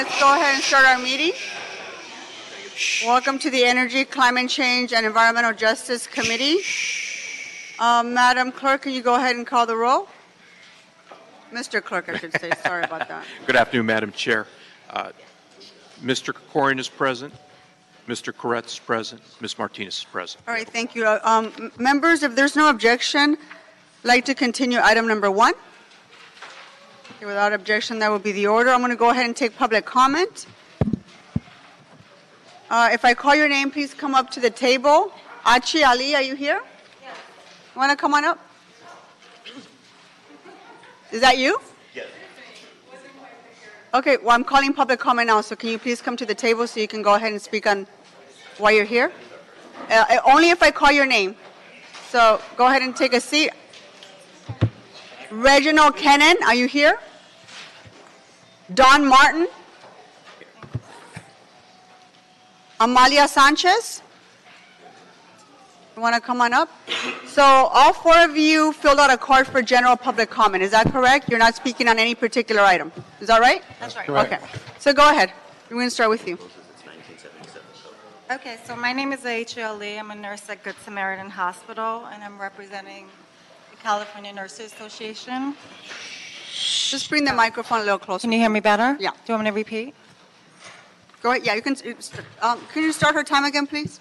let's go ahead and start our meeting. Welcome to the Energy, Climate Change, and Environmental Justice Committee. Uh, Madam Clerk, can you go ahead and call the roll? Mr. Clerk, I should say, sorry about that. Good afternoon, Madam Chair. Uh, Mr. Krikorian is present, Mr. Koretz is present, Ms. Martinez is present. All right, thank you. Uh, um, Members, if there's no objection, I'd like to continue item number one. Okay, Without objection, that will be the order. I'm going to go ahead and take public comment. Uh, If I call your name, please come up to the table. Achi Ali, are you here? Yes. Want to come on up? Is that you? Yes. Okay, well, I'm calling public comment now, so can you please come to the table so you can go ahead and speak on why you're here? Uh, uh, Only if I call your name. So go ahead and take a seat. Reginald Kennan, are you here? Don Martin? Amalia Sanchez? You want to come on up? So all four of you filled out a card for general public comment, is that correct? You're not speaking on any particular item, is that right? That's right. Okay, so go ahead. We're going to start with you. Okay, so my name is Aisha Ali. I'm a nurse at Good Samaritan Hospital, and I'm representing the California Nurses Association. Just bring the microphone a little closer. Can you hear me better? Yeah. Do you want me to repeat? Go ahead, yeah, you can, um, can you start her time again, please?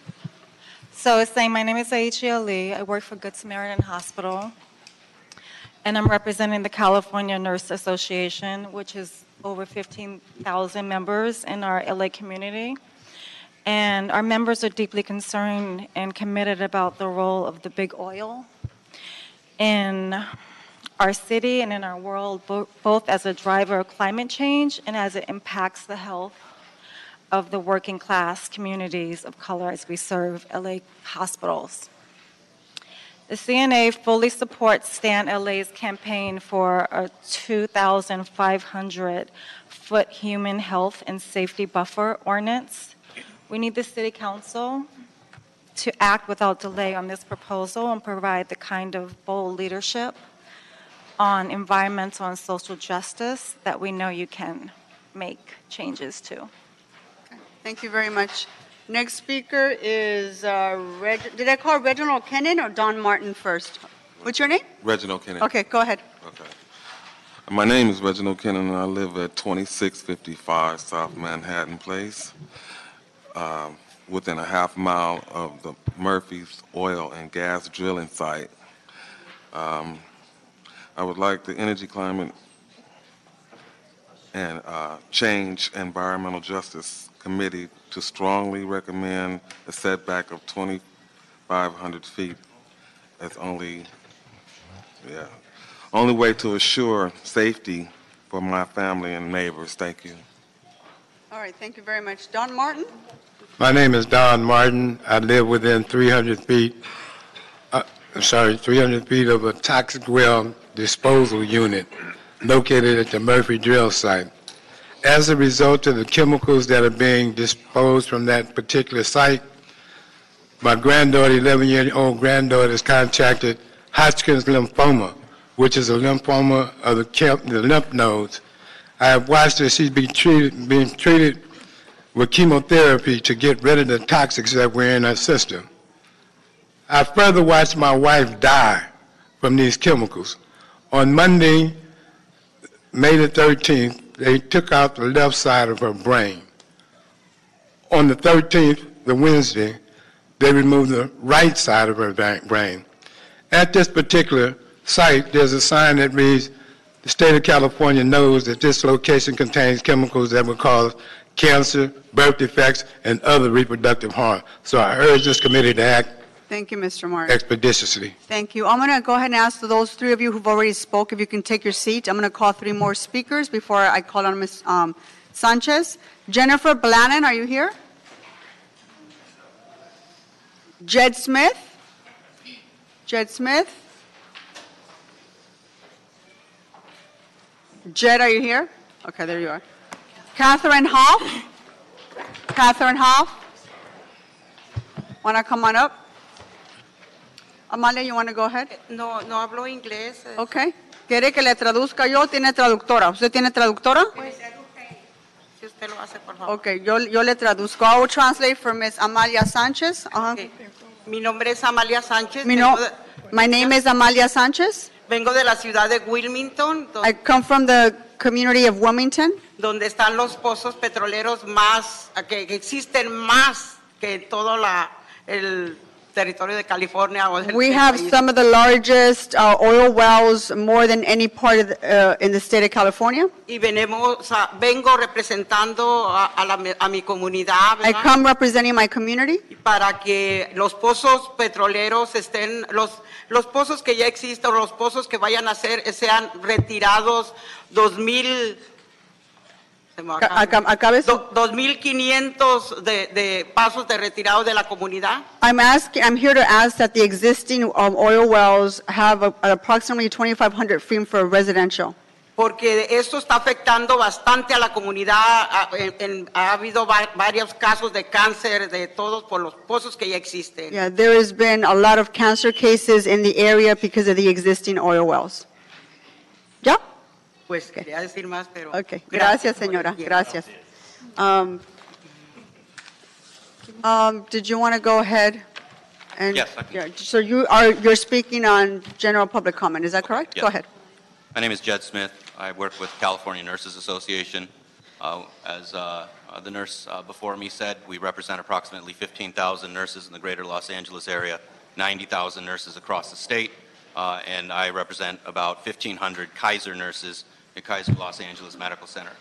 So it's saying, my name is Aisha Ali. I work for Good Samaritan Hospital, and I'm representing the California Nurse Association, which is over 15,000 members in our LA community. And our members are deeply concerned and committed about the role of the big oil in our city and in our world, bo- both as a driver of climate change and as it impacts the health of the working class communities of color as we serve LA hospitals. The CNA fully supports Stand LA's campaign for a 2,500 foot human health and safety buffer ordinance. We need the City Council to act without delay on this proposal and provide the kind of bold leadership on environmental and social justice that we know you can make changes to. Okay. Thank you very much. Next speaker is, uh, Reg, did I call Reginald Kennan or Don Martin first? What's your name? Reginald Kennan. Okay, go ahead. Okay. My name is Reginald Kennan, and I live at 2655 South Manhattan Place, um, within a half mile of the Murphy's Oil and Gas Drilling Site. Um, I would like the Energy, Climate, and uh, Change Environmental Justice Committee to strongly recommend a setback of 2,500 feet as only, yeah, only way to assure safety for my family and neighbors. Thank you. All right, thank you very much. Don Martin? My name is Don Martin. I live within 300 feet, uh, I'm sorry, 300 feet of a toxic well disposal unit located at the Murphy Drill site. As a result of the chemicals that are being disposed from that particular site, my granddaughter, 11-year-old granddaughter, has contracted Hodgkin's lymphoma, which is a lymphoma of the, the lymph nodes. I have watched her. She's being treated, being treated with chemotherapy to get rid of the toxics that were in her system. I further watched my wife die from these chemicals. On Monday, May the 13th, they took out the left side of her brain. On the 13th, the Wednesday, they removed the right side of her brain. At this particular site, there's a sign that reads, the state of California knows that this location contains chemicals that will cause cancer, birth defects, and other reproductive harm. So I urge this committee to act Thank you, Mr. Martin. expeditiously. Thank you. I'm going to go ahead and ask those three of you who've already spoke if you can take your seat. I'm going to call three more speakers before I call on Ms. um, Sanchez. Jennifer Blannen, are you here? Jed Smith? Jed Smith? Jed, are you here? Okay, there you are. Catherine Hoff? Catherine Hoff? Want to come on up? Amalia, you want to go ahead? No, no hablo inglés. eh. Ok. ¿Quiere que le traduzca yo? ¿Tiene traductora? ¿Usted tiene traductora? Pues, si usted lo hace, por favor. Okay, yo, yo le traduzco. I will translate for Ms. Amalia Sanchez. Ajá. Ok. Mi nombre es Amalia Sánchez. Mi no- my name is Amalia Sanchez. vengo de la ciudad de Wilmington, I come from the community of Wilmington. donde están los pozos petroleros más, que, que existen más que todo la, el territorio de California. O del- We del have país. some of the largest uh, oil wells, more than any part of, the- uh, in the state of California. Y venimos, a- vengo representando a, a la- a mi comunidad, I come representing my community para que los pozos petroleros estén, los, los pozos que ya existen, los pozos que vayan a eh, sean retirados 2000, se me Ca- acaba. acá- acabe su- Do- 2500 de, de pasos de retirado de la comunidad. I'm asking, I'm here to ask that the existing um, oil wells have a- approximately 2,500 feet for residential. Porque esto está afectando bastante a la comunidad. Ha, en- en- ha habido va- varios casos de cáncer de todos por los pozos que ya existen. Yeah, there has been a lot of cancer cases in the area because of the existing oil wells. ¿Ya? Pues quería decir más, pero. Okay, gracias, por el señora, gracias. Um, um, Did you want to go ahead? and- Yes, I can. yeah, So you are, you're speaking on general public comment, is that correct? Go ahead. My name is Jed Smith. I work with California Nurses Association. Uh, As uh, uh, the nurse uh, before me said, we represent approximately 15,000 nurses in the greater Los Angeles area, 90,000 nurses across the state, uh, and I represent about 1,500 Kaiser nurses at Kaiser Los Angeles Medical Center.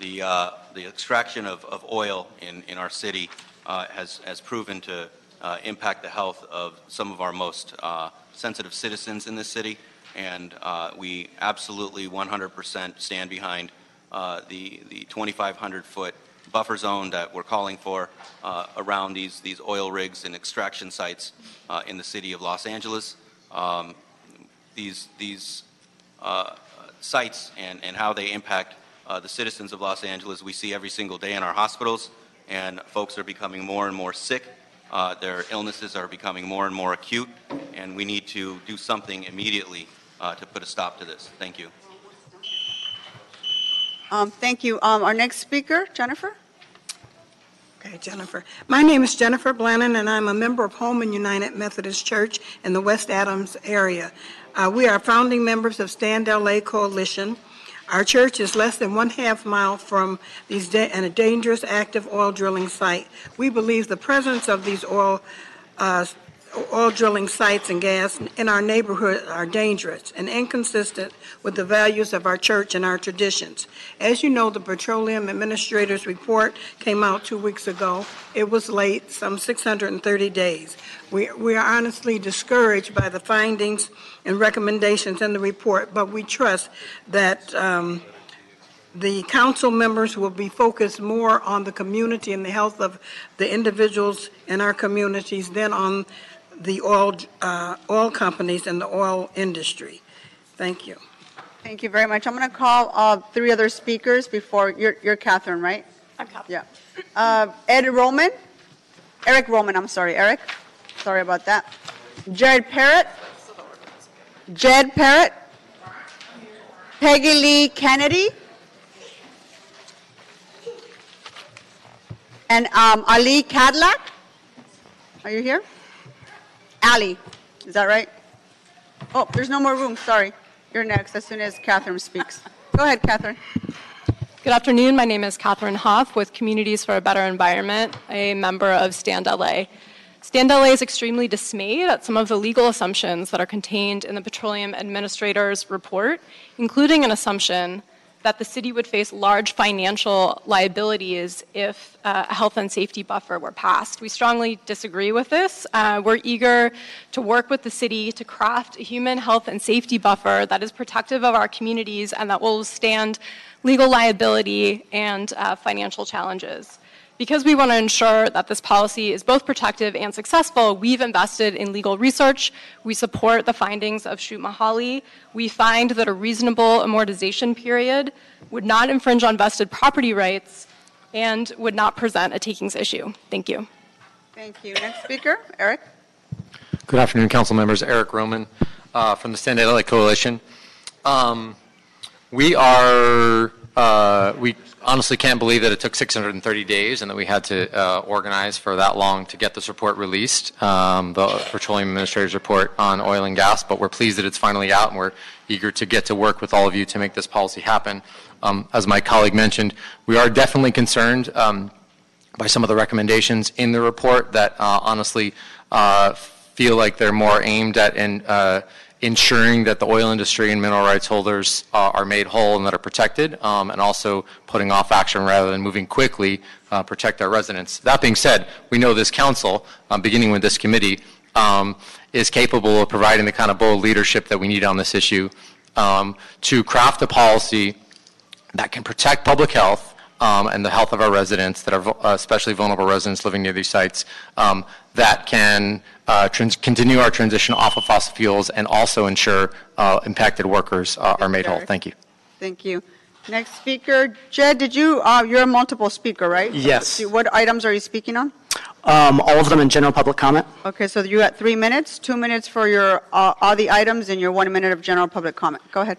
The, uh, the extraction of, of oil in, in our city uh, has, has proven to uh, impact the health of some of our most uh, sensitive citizens in this city, and uh, we absolutely 100% stand behind uh, the, the 2,500-foot buffer zone that we're calling for uh, around these, these oil rigs and extraction sites uh, in the city of Los Angeles. Um, These, these uh, sites and, and how they impact uh, the citizens of Los Angeles, we see every single day in our hospitals, and folks are becoming more and more sick. Uh, Their illnesses are becoming more and more acute, and we need to do something immediately uh, to put a stop to this. Thank you. Um, Thank you. Um, Our next speaker, Jennifer? Okay, Jennifer. My name is Jennifer Blannon, and I'm a member of Holman United Methodist Church in the West Adams area. Uh, We are founding members of Stand LA Coalition. Our church is less than one half mile from these, da- and a dangerous active oil drilling site. We believe the presence of these oil uh, oil drilling sites and gas in our neighborhood are dangerous and inconsistent with the values of our church and our traditions. As you know, the Petroleum Administrator's report came out two weeks ago. It was late, some 630 days. We, we are honestly discouraged by the findings and recommendations in the report, but we trust that um, the council members will be focused more on the community and the health of the individuals in our communities than on the oil, uh, oil companies and the oil industry. Thank you. Thank you very much. I'm going to call uh, three other speakers before, you're you're Catherine, right? I'm Catherine. Yeah. Uh, Ed Roman, Eric Roman, I'm sorry, Eric. Sorry about that. Jared Parrott. Jed Parrott. Peggy Lee Kennedy. And um, Ali Cadillac. Are you here? Ali, is that right? Oh, there's no more room, sorry. You're next as soon as Catherine speaks. Go ahead, Catherine. Good afternoon. My name is Catherine Hoff with Communities for a Better Environment, a member of Stand LA. Stand LA is extremely dismayed at some of the legal assumptions that are contained in the Petroleum Administrator's report, including an assumption that the city would face large financial liabilities if uh, a health and safety buffer were passed. We strongly disagree with this. Uh, we're eager to work with the city to craft a human health and safety buffer that is protective of our communities and that will withstand legal liability and uh, financial challenges. Because we want to ensure that this policy is both protective and successful, we've invested in legal research. We support the findings of Shute Mihaly. We find that a reasonable amortization period would not infringe on vested property rights and would not present a takings issue. Thank you. Thank you. Next speaker, Eric. Good afternoon, council members. Eric Roman uh, from the Stand LA Coalition. Um, We are uh, we honestly can't believe that it took 630 days and that we had to uh, organize for that long to get this report released, um, the Petroleum Administrator's report on oil and gas, but we're pleased that it's finally out and we're eager to get to work with all of you to make this policy happen. Um, As my colleague mentioned, we are definitely concerned um, by some of the recommendations in the report that uh, honestly uh, feel like they're more aimed at and uh, ensuring that the oil industry and mineral rights holders uh, are made whole and that are protected, um, and also putting off action rather than moving quickly, uh, protect our residents. That being said, we know this council, um, beginning with this committee, um, is capable of providing the kind of bold leadership that we need on this issue um, to craft a policy that can protect public health um, and the health of our residents, that are vo- uh, especially vulnerable residents living near these sites, um, that can uh, trans- continue our transition off of fossil fuels and also ensure uh, impacted workers uh, are made whole. Thank you. Thank you. Next speaker, Jed, did you, uh, you're a multiple speaker, right? Yes. What items are you speaking on? Um, All of them in general public comment? Okay, so you got three minutes, two minutes for your, uh, all the items, and your one minute of general public comment. Go ahead.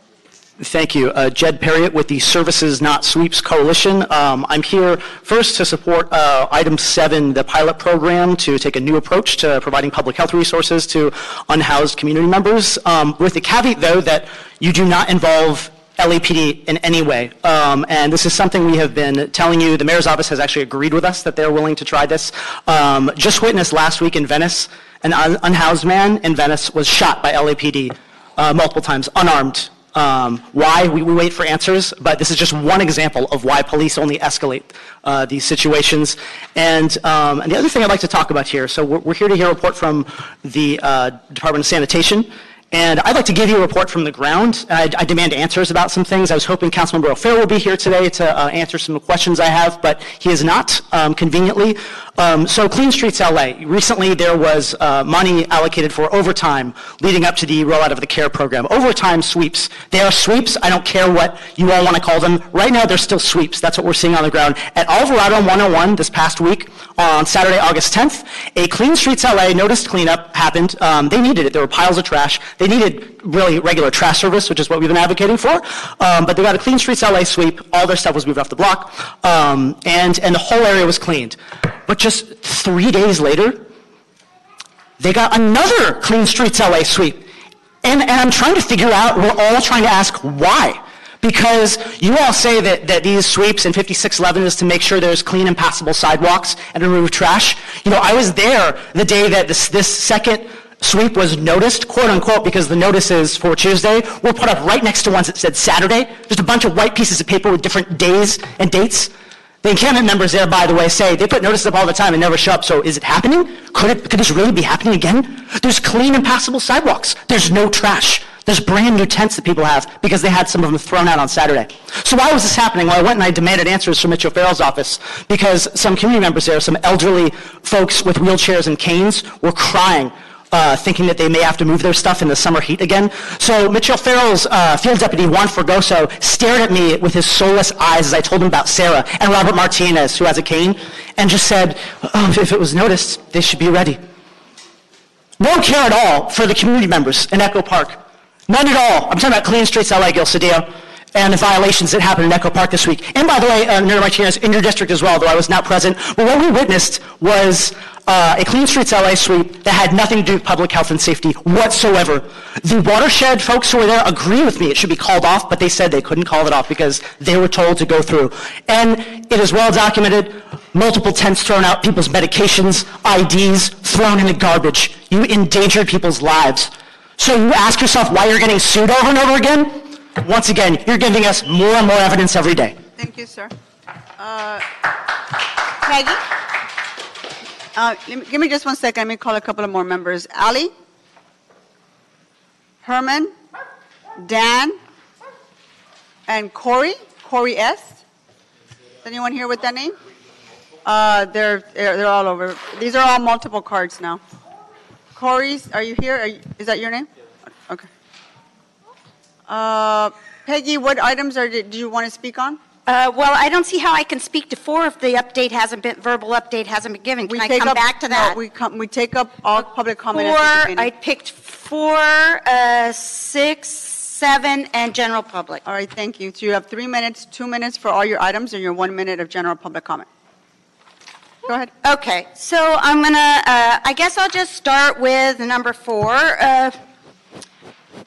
Thank you. Uh, Jed Perriott with the Services Not Sweeps Coalition. Um, I'm here first to support uh, item seven, the pilot program, to take a new approach to providing public health resources to unhoused community members, um, with the caveat, though, that you do not involve LAPD in any way. Um, and this is something we have been telling you. The mayor's office has actually agreed with us that they're willing to try this. Um, just witnessed last week in Venice, an un- unhoused man in Venice was shot by LAPD uh, multiple times, unarmed. Um, why? We, we wait for answers, but this is just one example of why police only escalate uh, these situations. And, um, and the other thing I'd like to talk about here, so we're, we're here to hear a report from the uh, Department of Sanitation. And I'd like to give you a report from the ground. I, I demand answers about some things. I was hoping Councilmember O'Farrell will be here today to uh, answer some questions I have, but he is not, um, conveniently. Um, so Clean Streets LA. Recently, there was uh, money allocated for overtime leading up to the rollout of the CARE program. Overtime sweeps. They are sweeps. I don't care what you all want to call them. Right now, they're still sweeps. That's what we're seeing on the ground. At Alvarado 101 this past week, on Saturday, August 10th, a Clean Streets LA noticed cleanup happened. Um, they needed it. There were piles of trash. They needed really regular trash service, which is what we've been advocating for. Um, but they got a Clean Streets LA sweep. All their stuff was moved off the block, um, and and the whole area was cleaned. But just three days later, they got another Clean Streets LA sweep. And, and I'm trying to figure out, we're all trying to ask why. Because you all say that, that these sweeps in 5611 is to make sure there's clean and passable sidewalks and remove trash. You know, I was there the day that this, this second sweep was noticed, quote unquote, because the notices for Tuesday were put up right next to ones that said Saturday. Just a bunch of white pieces of paper with different days and dates. The encampment members there, by the way, say they put notices up all the time and never show up. So is it happening? Could it? Could this really be happening again? There's clean and passable sidewalks. There's no trash. There's brand new tents that people have because they had some of them thrown out on Saturday. So why was this happening? Well, I went and I demanded answers from Mitch O'Farrell's office because some community members there, some elderly folks with wheelchairs and canes, were crying uh, thinking that they may have to move their stuff in the summer heat again. So Mitch O'Farrell's uh, field deputy, Juan Fergoso, stared at me with his soulless eyes as I told him about Sarah and Robert Martinez, who has a cane, and just said, oh, if it was noticed, they should be ready. No care at all for the community members in Echo Park. None at all. I'm talking about Clean Streets LA, Gil Cedillo, and the violations that happened in Echo Park this week. And by the way, uh, Mayor Martinez, in your district as well, though I was not present, but what we witnessed was uh, a Clean Streets LA sweep that had nothing to do with public health and safety whatsoever. The watershed folks who were there agree with me it should be called off, but they said they couldn't call it off because they were told to go through. And it is well documented, multiple tents thrown out, people's medications, IDs thrown in the garbage. You endangered people's lives. So you ask yourself why you're getting sued over and over again? Once again, you're giving us more and more evidence every day. Thank you, sir. Uh, Peggy? Uh, me- Give me just one second, let me call a couple of more members. Ali? Herman? Dan? And Corey? Corey S.? Is anyone here with that name? Uh, They're, they're all over. These are all multiple cards now. Corey, are you here? Are you- Is that your name? Okay. Uh, Peggy, what items are, do you want to speak on? Uh, Well, I don't see how I can speak to four if the update hasn't been, verbal update hasn't been given. We Can I come up- back to no, that? we come, we take up all public comment at Four, I picked four, uh, six, seven, and general public. All right, thank you. So you have three minutes, two minutes for all your items, and your one minute of general public comment. Go ahead. Okay, so I'm gonna, uh, I guess I'll just start with number four. Uh,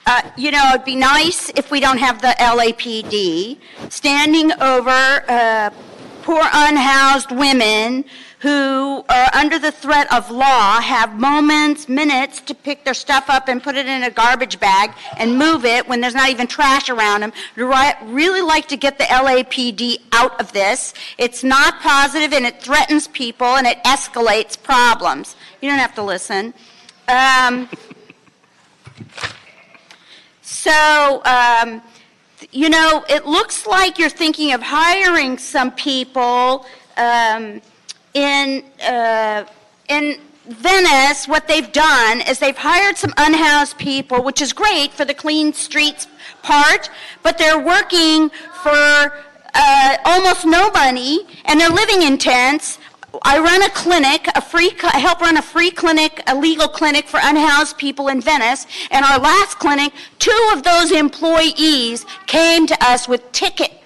uh, You know, it'd be nice if we don't have the LAPD standing over uh, poor unhoused women who are under the threat of law, have moments, minutes to pick their stuff up and put it in a garbage bag and move it when there's not even trash around them. I'd really like to get the LAPD out of this. It's not positive and it threatens people and it escalates problems. You don't have to listen. Um, so, um, you know, it looks like you're thinking of hiring some people um, in, uh, in Venice. What they've done is they've hired some unhoused people, which is great for the clean streets part, but they're working for uh, almost no money, and they're living in tents. I run a clinic, a free, I help run a free clinic, a legal clinic for unhoused people in Venice. And our last clinic, two of those employees came to us with tickets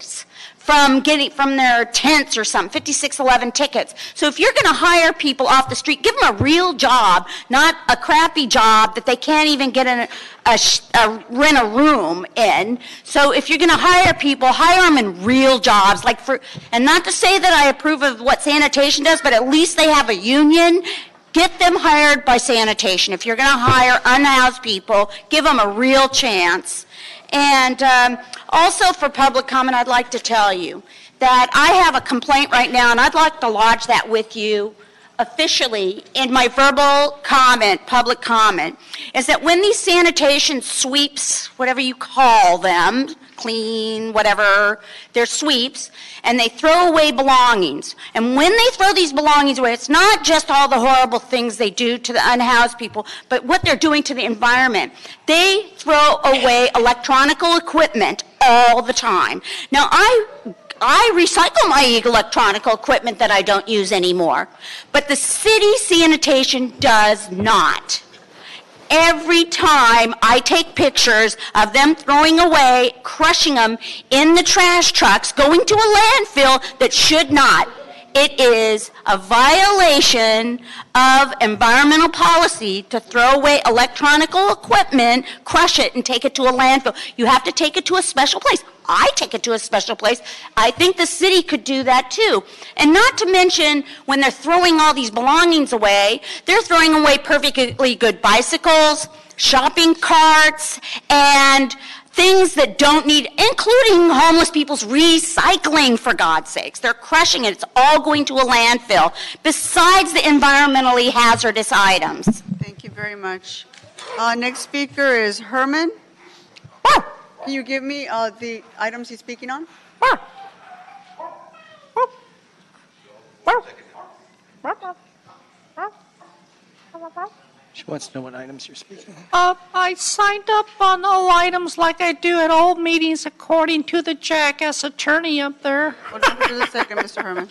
from getting from their tents or something, 5611 tickets. So if you're going to hire people off the street, give them a real job, not a crappy job that they can't even get in a, a, a rent a room in. So if you're going to hire people, hire them in real jobs, like for, and not to say that I approve of what sanitation does, but at least they have a union. Get them hired by sanitation. If you're going to hire unhoused people, give them a real chance. And um, also for public comment, I'd like to tell you that I have a complaint right now, and I'd like to lodge that with you officially in my verbal comment, public comment, is that when these sanitation sweeps, whatever you call them, clean, whatever, they're sweeps, and they throw away belongings. And when they throw these belongings away, it's not just all the horrible things they do to the unhoused people, but what they're doing to the environment. They throw away electronical equipment all the time. Now, I I recycle my electronic equipment that I don't use anymore, but the city sanitation does not. Every time I take pictures of them throwing away, crushing them in the trash trucks, going to a landfill that should not. It is a violation of environmental policy to throw away electronical equipment, crush it, and take it to a landfill. You have to take it to a special place. I take it to a special place. I think the city could do that too. And not to mention, when they're throwing all these belongings away, they're throwing away perfectly good bicycles, shopping carts, and things that don't need, including homeless people's recycling, for God's sakes. They're crushing it. It's all going to a landfill, besides the environmentally hazardous items. Thank you very much. Uh, Next speaker is Herman. Can you give me uh, the items he's speaking on? She wants to know what items you're speaking of. Uh, I signed up on all items like I do at all meetings according to the jackass attorney up there. Hold on for just a second, Mr. Herman.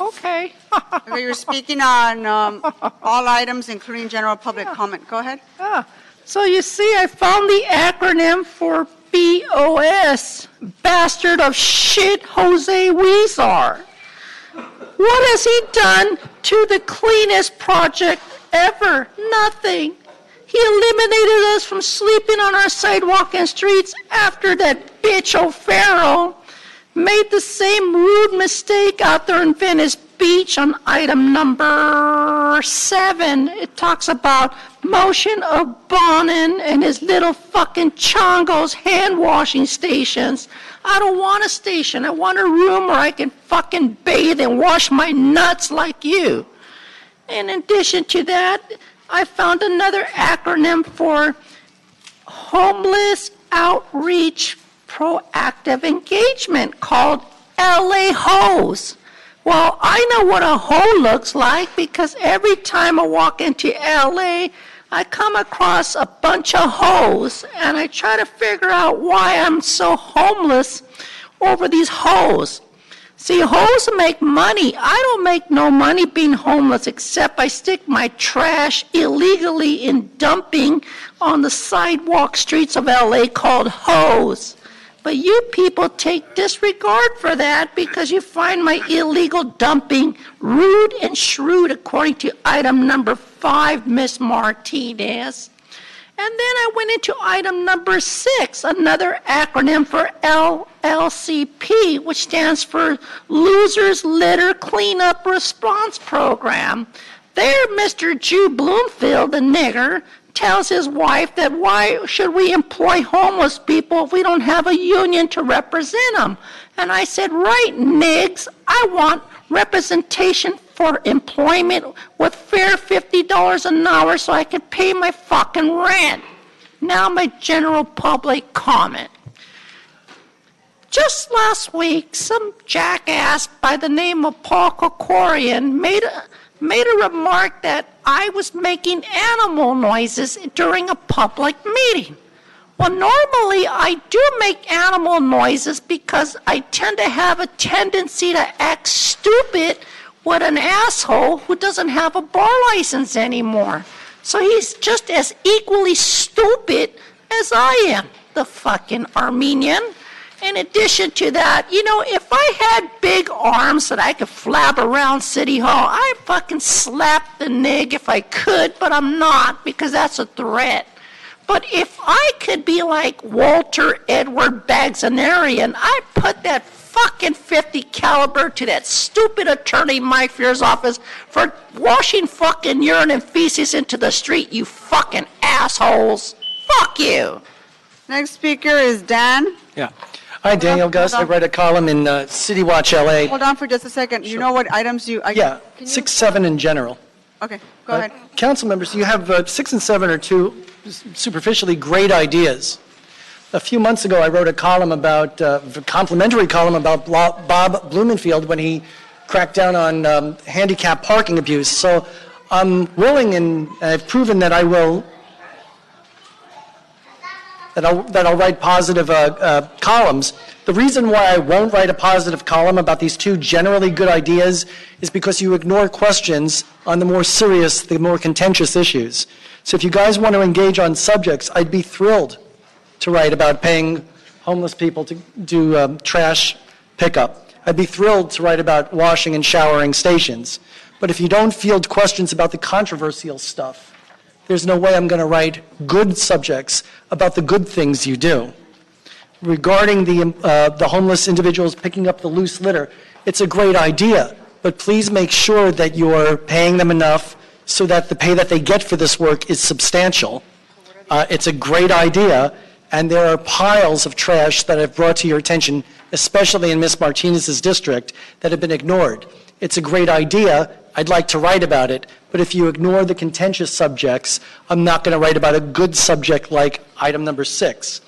Okay. Okay, you're speaking on um, all items, including general public comment. Go ahead. Ah, so you see, I found the acronym for BOS, bastard of shit Jose Huizar. What has he done to the cleanest project ever? Nothing. He eliminated us from sleeping on our sidewalk and streets after that bitch O'Farrell made the same rude mistake out there in Venice Beach on item number seven. It talks about motion of Bonin and his little fucking chongos hand washing stations. I don't want a station. I want a room where I can fucking bathe and wash my nuts like you. In addition to that, I found another acronym for Homeless Outreach Proactive Engagement called LA Hose. Well, I know what a hoe looks like because every time I walk into LA, I come across a bunch of hoes and I try to figure out why I'm so homeless over these hoes. See, hoes make money. I don't make no money being homeless except I stick my trash illegally in dumping on the sidewalk streets of LA called hoes. But you people take disregard for that because you find my illegal dumping rude and shrewd according to item number five, Miss Martinez. And then I went into item number six, another acronym for LLCP, which stands for Losers Litter Cleanup Response Program. There, Mr. Jew Blumenfield, the nigger, tells his wife that why should we employ homeless people if we don't have a union to represent them? And I said, right, nigs, I want representation for employment with fair $50 an hour so I can pay my fucking rent. Now my general public comment. Just last week, some jackass by the name of Paul Krikorian made a, made a remark that I was making animal noises during a public meeting. Well, normally I do make animal noises because I tend to have a tendency to act stupid with an asshole who doesn't have a bar license anymore. So he's just as equally stupid as I am, the fucking Armenian. In addition to that, you know, if I had big arms that I could flap around City Hall, I'd fucking slap the nig if I could, but I'm not because that's a threat. But if I could be like Walter Edward Bagzanarian, I'd put that fucking 50 caliber to that stupid attorney Mike Feuer's office for washing fucking urine and feces into the street, you fucking assholes. Fuck you. Next speaker is Dan. Yeah. Hi, Daniel Guss. I on. write a column in uh, City Watch LA. Hold on for just a second. You know what items you? I- Yeah, can you- six, seven in general. Okay, go Uh, ahead. Council members, you have uh, six and seven are two superficially great ideas. A few months ago, I wrote a column about, uh, a complimentary column about Blo- Bob Blumenfield when he cracked down on um, handicap parking abuse. So I'm willing and I've proven that I will, that I'll, that I'll write positive uh, uh, columns. The reason why I won't write a positive column about these two generally good ideas is because you ignore questions on the more serious, the more contentious issues. So if you guys want to engage on subjects, I'd be thrilled to write about paying homeless people to do um, trash pickup. I'd be thrilled to write about washing and showering stations. But if you don't field questions about the controversial stuff, there's no way I'm going to write good subjects about the good things you do. Regarding the, uh, the homeless individuals picking up the loose litter, it's a great idea, but please make sure that you're paying them enough so that the pay that they get for this work is substantial. Uh, it's a great idea, and there are piles of trash that I've brought to your attention, especially in Ms. Martinez's district, that have been ignored. It's a great idea. I'd like to write about it, but if you ignore the contentious subjects, I'm not going to write about a good subject like item number six.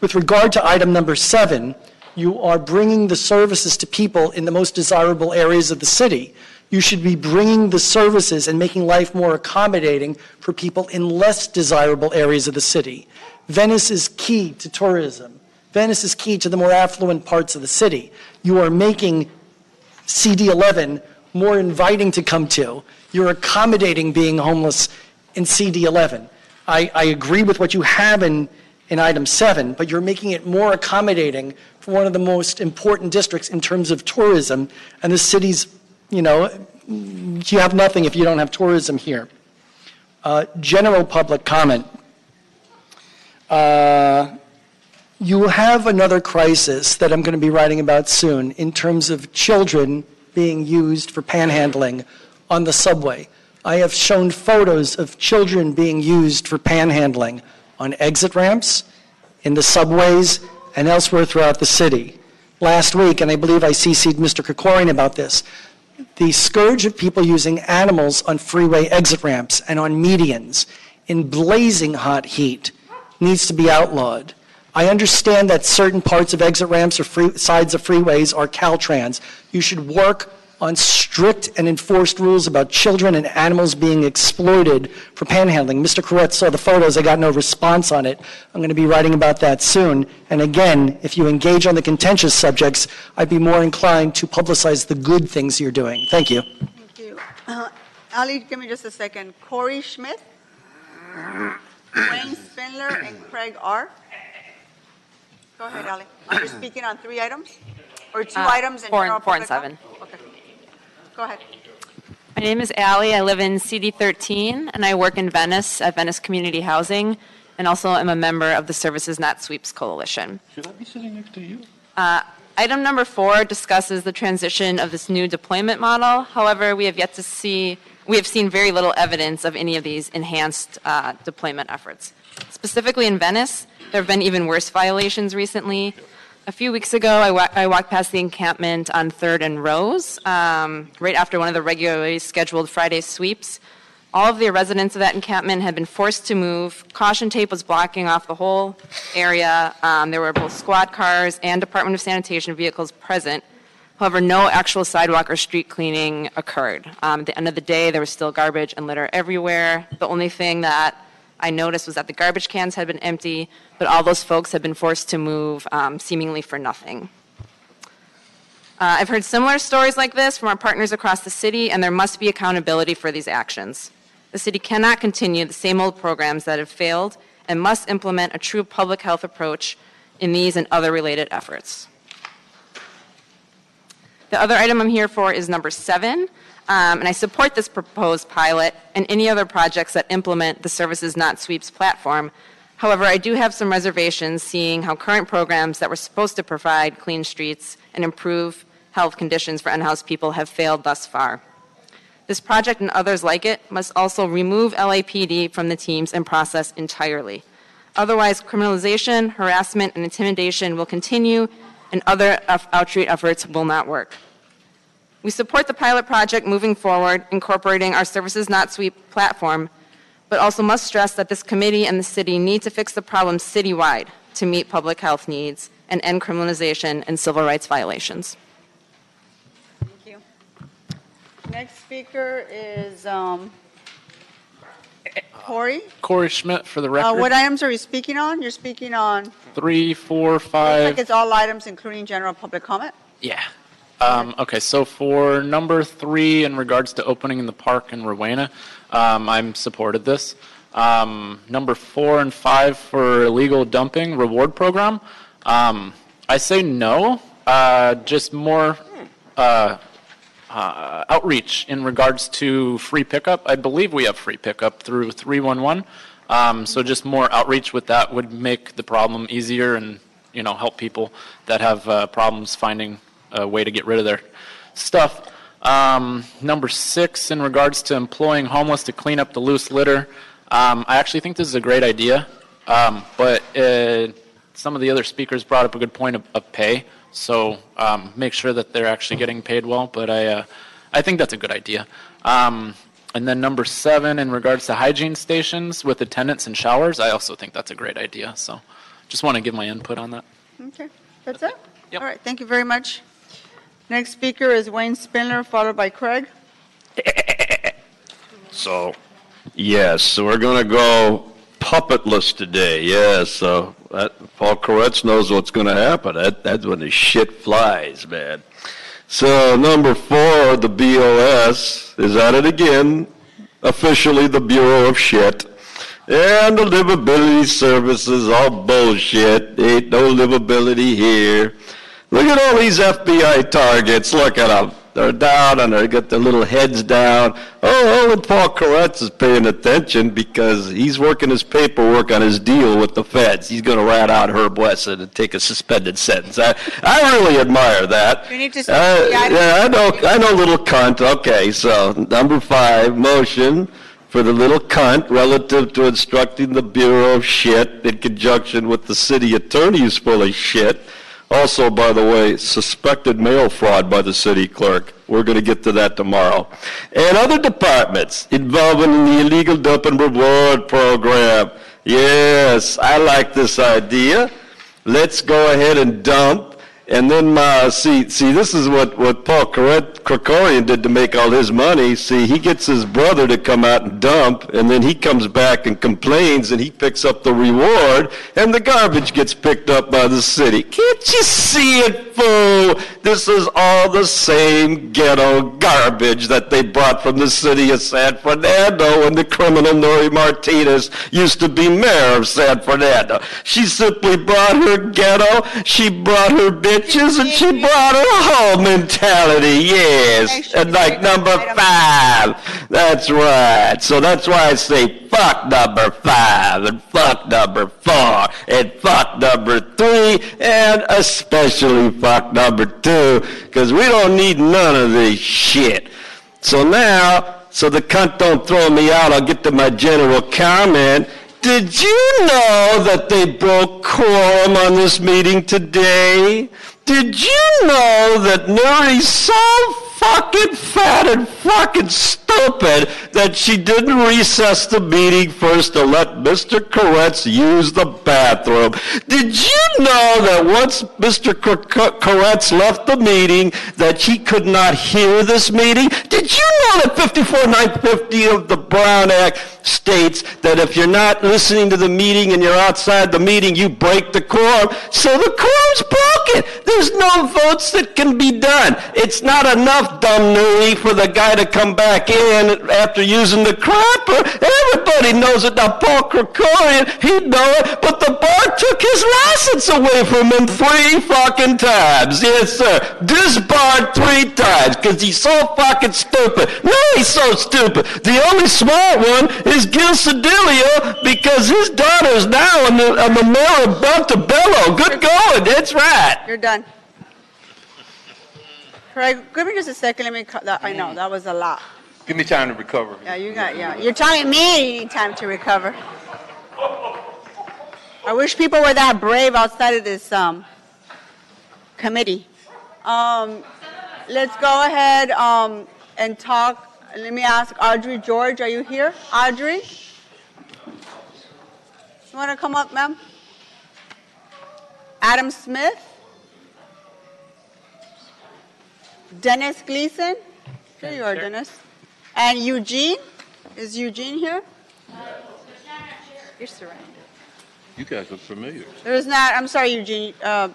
With regard to item number seven, you are bringing the services to people in the most desirable areas of the city. You should be bringing the services and making life more accommodating for people in less desirable areas of the city. Venice is key to tourism. Venice is key to the more affluent parts of the city. You are making CD11 more inviting to come to. You're accommodating being homeless in CD11. I, I agree with what you have in, in item seven, but you're making it more accommodating for one of the most important districts in terms of tourism. And the city's, you know, you have nothing if you don't have tourism here. Uh, general public comment. Uh, you have another crisis that I'm going to be writing about soon in terms of children being used for panhandling on the subway. I have shown photos of children being used for panhandling on exit ramps, in the subways, and elsewhere throughout the city. Last week, and I believe I CC'd Mr. Krikorian about this, the scourge of people using animals on freeway exit ramps and on medians in blazing hot heat needs to be outlawed. I understand that certain parts of exit ramps or free, sides of freeways are Caltrans. You should work on strict and enforced rules about children and animals being exploited for panhandling. Mr. Corrett saw the photos. I got no response on it. I'm going to be writing about that soon. And again, if you engage on the contentious subjects, I'd be more inclined to publicize the good things you're doing. Thank you. Thank you. Uh, Ali, give me just a second. Corey Schmidt? Wayne Spindler and Craig R. Go ahead, Ally. Are you speaking on three items? Or two Uh, items and four and- general four and public comment? Okay. Go ahead. My name is Allie. I live in CD13, and I work in Venice at Venice Community Housing, and also am a member of the Services Not Sweeps Coalition. Should I be sitting next to you? Uh, Item number four discusses the transition of this new deployment model. However, we have yet to see, we have seen very little evidence of any of these enhanced uh, deployment efforts. Specifically in Venice, there have been even worse violations recently. A few weeks ago, I, wa- I walked past the encampment on 3rd and Rose, um, right after one of the regularly scheduled Friday sweeps. All of the residents of that encampment had been forced to move. Caution tape was blocking off the whole area. Um, there were both squad cars and Department of Sanitation vehicles present. However, no actual sidewalk or street cleaning occurred. Um, at the end of the day, there was still garbage and litter everywhere. The only thing that I noticed was that the garbage cans had been empty, but all those folks had been forced to move um, seemingly for nothing. Uh, I've heard similar stories like this from our partners across the city, and there must be accountability for these actions. The city cannot continue the same old programs that have failed and must implement a true public health approach in these and other related efforts. The other item I'm here for is number seven, um, and I support this proposed pilot and any other projects that implement the Services Not Sweeps platform. However, I do have some reservations seeing how current programs that were supposed to provide clean streets and improve health conditions for unhoused people have failed thus far. This project and others like it must also remove LAPD from the teams and process entirely. Otherwise, criminalization, harassment, and intimidation will continue, and other outreach efforts will not work. We support the pilot project moving forward, incorporating our Services Not Sweep platform, but also must stress that this committee and the city need to fix the problem citywide to meet public health needs and end criminalization and civil rights violations. Thank you. Next speaker is um, Corey. Corey Schmidt for the Uh, record. What items are you speaking on? You're speaking on, looks Three, four, like it's all items including general public comment? Yeah. Um, okay, so for number three, in regards to opening in the park in Rowena, um, I'm supported this. Um, number four and five for illegal dumping reward program, um, I say no. Uh, just more uh, uh, outreach in regards to free pickup. I believe we have free pickup through 311. Um, so just more outreach with that would make the problem easier and you know help people that have uh, problems finding a way to get rid of their stuff. Um, number six, in regards to employing homeless to clean up the loose litter, um, I actually think this is a great idea, um, but uh, some of the other speakers brought up a good point of, of pay. So um, make sure that they're actually getting paid well. But I, uh, I think that's a good idea. Um, and then number seven, in regards to hygiene stations with attendants and showers, I also think that's a great idea. So just want to give my input on that. Okay, that's it? All right, thank you very much. Next speaker is Wayne Spindler, followed by Craig. So, yes, so we're going to go puppetless today. Yes, so that, Paul Koretz knows what's going to happen. That, that's when the shit flies, man. So, number four, the BOS is at it again, officially the Bureau of Shit. And the livability services, all bullshit. Ain't no livability here. Look at all these FBI targets. Look at them. They're down and they got their little heads down. Oh, only Paul Koretz is paying attention because he's working his paperwork on his deal with the feds. He's going to rat out Herb Wesson and take a suspended sentence. I, I really admire that. You need to Uh, yeah, I know, I know little cunt. Okay, so number five, motion for the little cunt relative to instructing the Bureau of Shit in conjunction with the city attorney who's full of shit. Also, by the way, suspected mail fraud by the city clerk. We're going to get to that tomorrow. And other departments involved in the illegal dump and reward program. Yes, I like this idea. Let's go ahead and dump. And then, uh, see, see, this is what, what Paul Krikorian did to make all his money. See, he gets his brother to come out and dump, and then he comes back and complains, and he picks up the reward, and the garbage gets picked up by the city. Can't you see it, fool? This is all the same ghetto garbage that they brought from the city of San Fernando when the criminal Nury Martinez used to be mayor of San Fernando. She simply brought her ghetto, she brought her bitches, and she brought her whole mentality, yes. And like number five, that's right. So that's why I say fuck number five, and fuck number four, and fuck number three, and especially fuck number two, because we don't need none of this shit. So now, so the cunt don't throw me out, I'll get to my general comment. Did you know that they broke quorum on this meeting today? Did you know that Nury's so fucking fat and fucking stupid that she didn't recess the meeting first to let Mr. Koretz use the bathroom? Did you know that once Mr. Koretz left the meeting that he could not hear this meeting? Did you know that 54950 of the Brown Act states that if you're not listening to the meeting and you're outside the meeting, you break the quorum? So the quorum's broken. There's no votes that can be done. It's not enough, dumb Nury, for the guy to come back in after using the crapper. Everybody knows it. Now, Paul Krikorian, he'd know it, but the bar took his license away from him three fucking times. Yes, sir. Disbarred three times because he's so fucking stupid. No, he's so stupid. The only smart one is Gil Cedillo because his daughter's now on the, on the mayor of Montebello. Good going. That's right. You're done. Give me just a second. Let me, cut that. I know, that was a lot. Give me time to recover. Yeah, you got, yeah. You're telling me you need time to recover. I wish people were that brave outside of this, um, committee. Um, let's go ahead, um, and talk. Let me ask Audrey George, are you here? Audrey? You want to come up, ma'am? Adam Smith? Dennis Gleason? Here you are, Dennis. And Eugene? Is Eugene here? You're surrounded. You guys look familiar. There's not, I'm sorry, Eugene. Uh,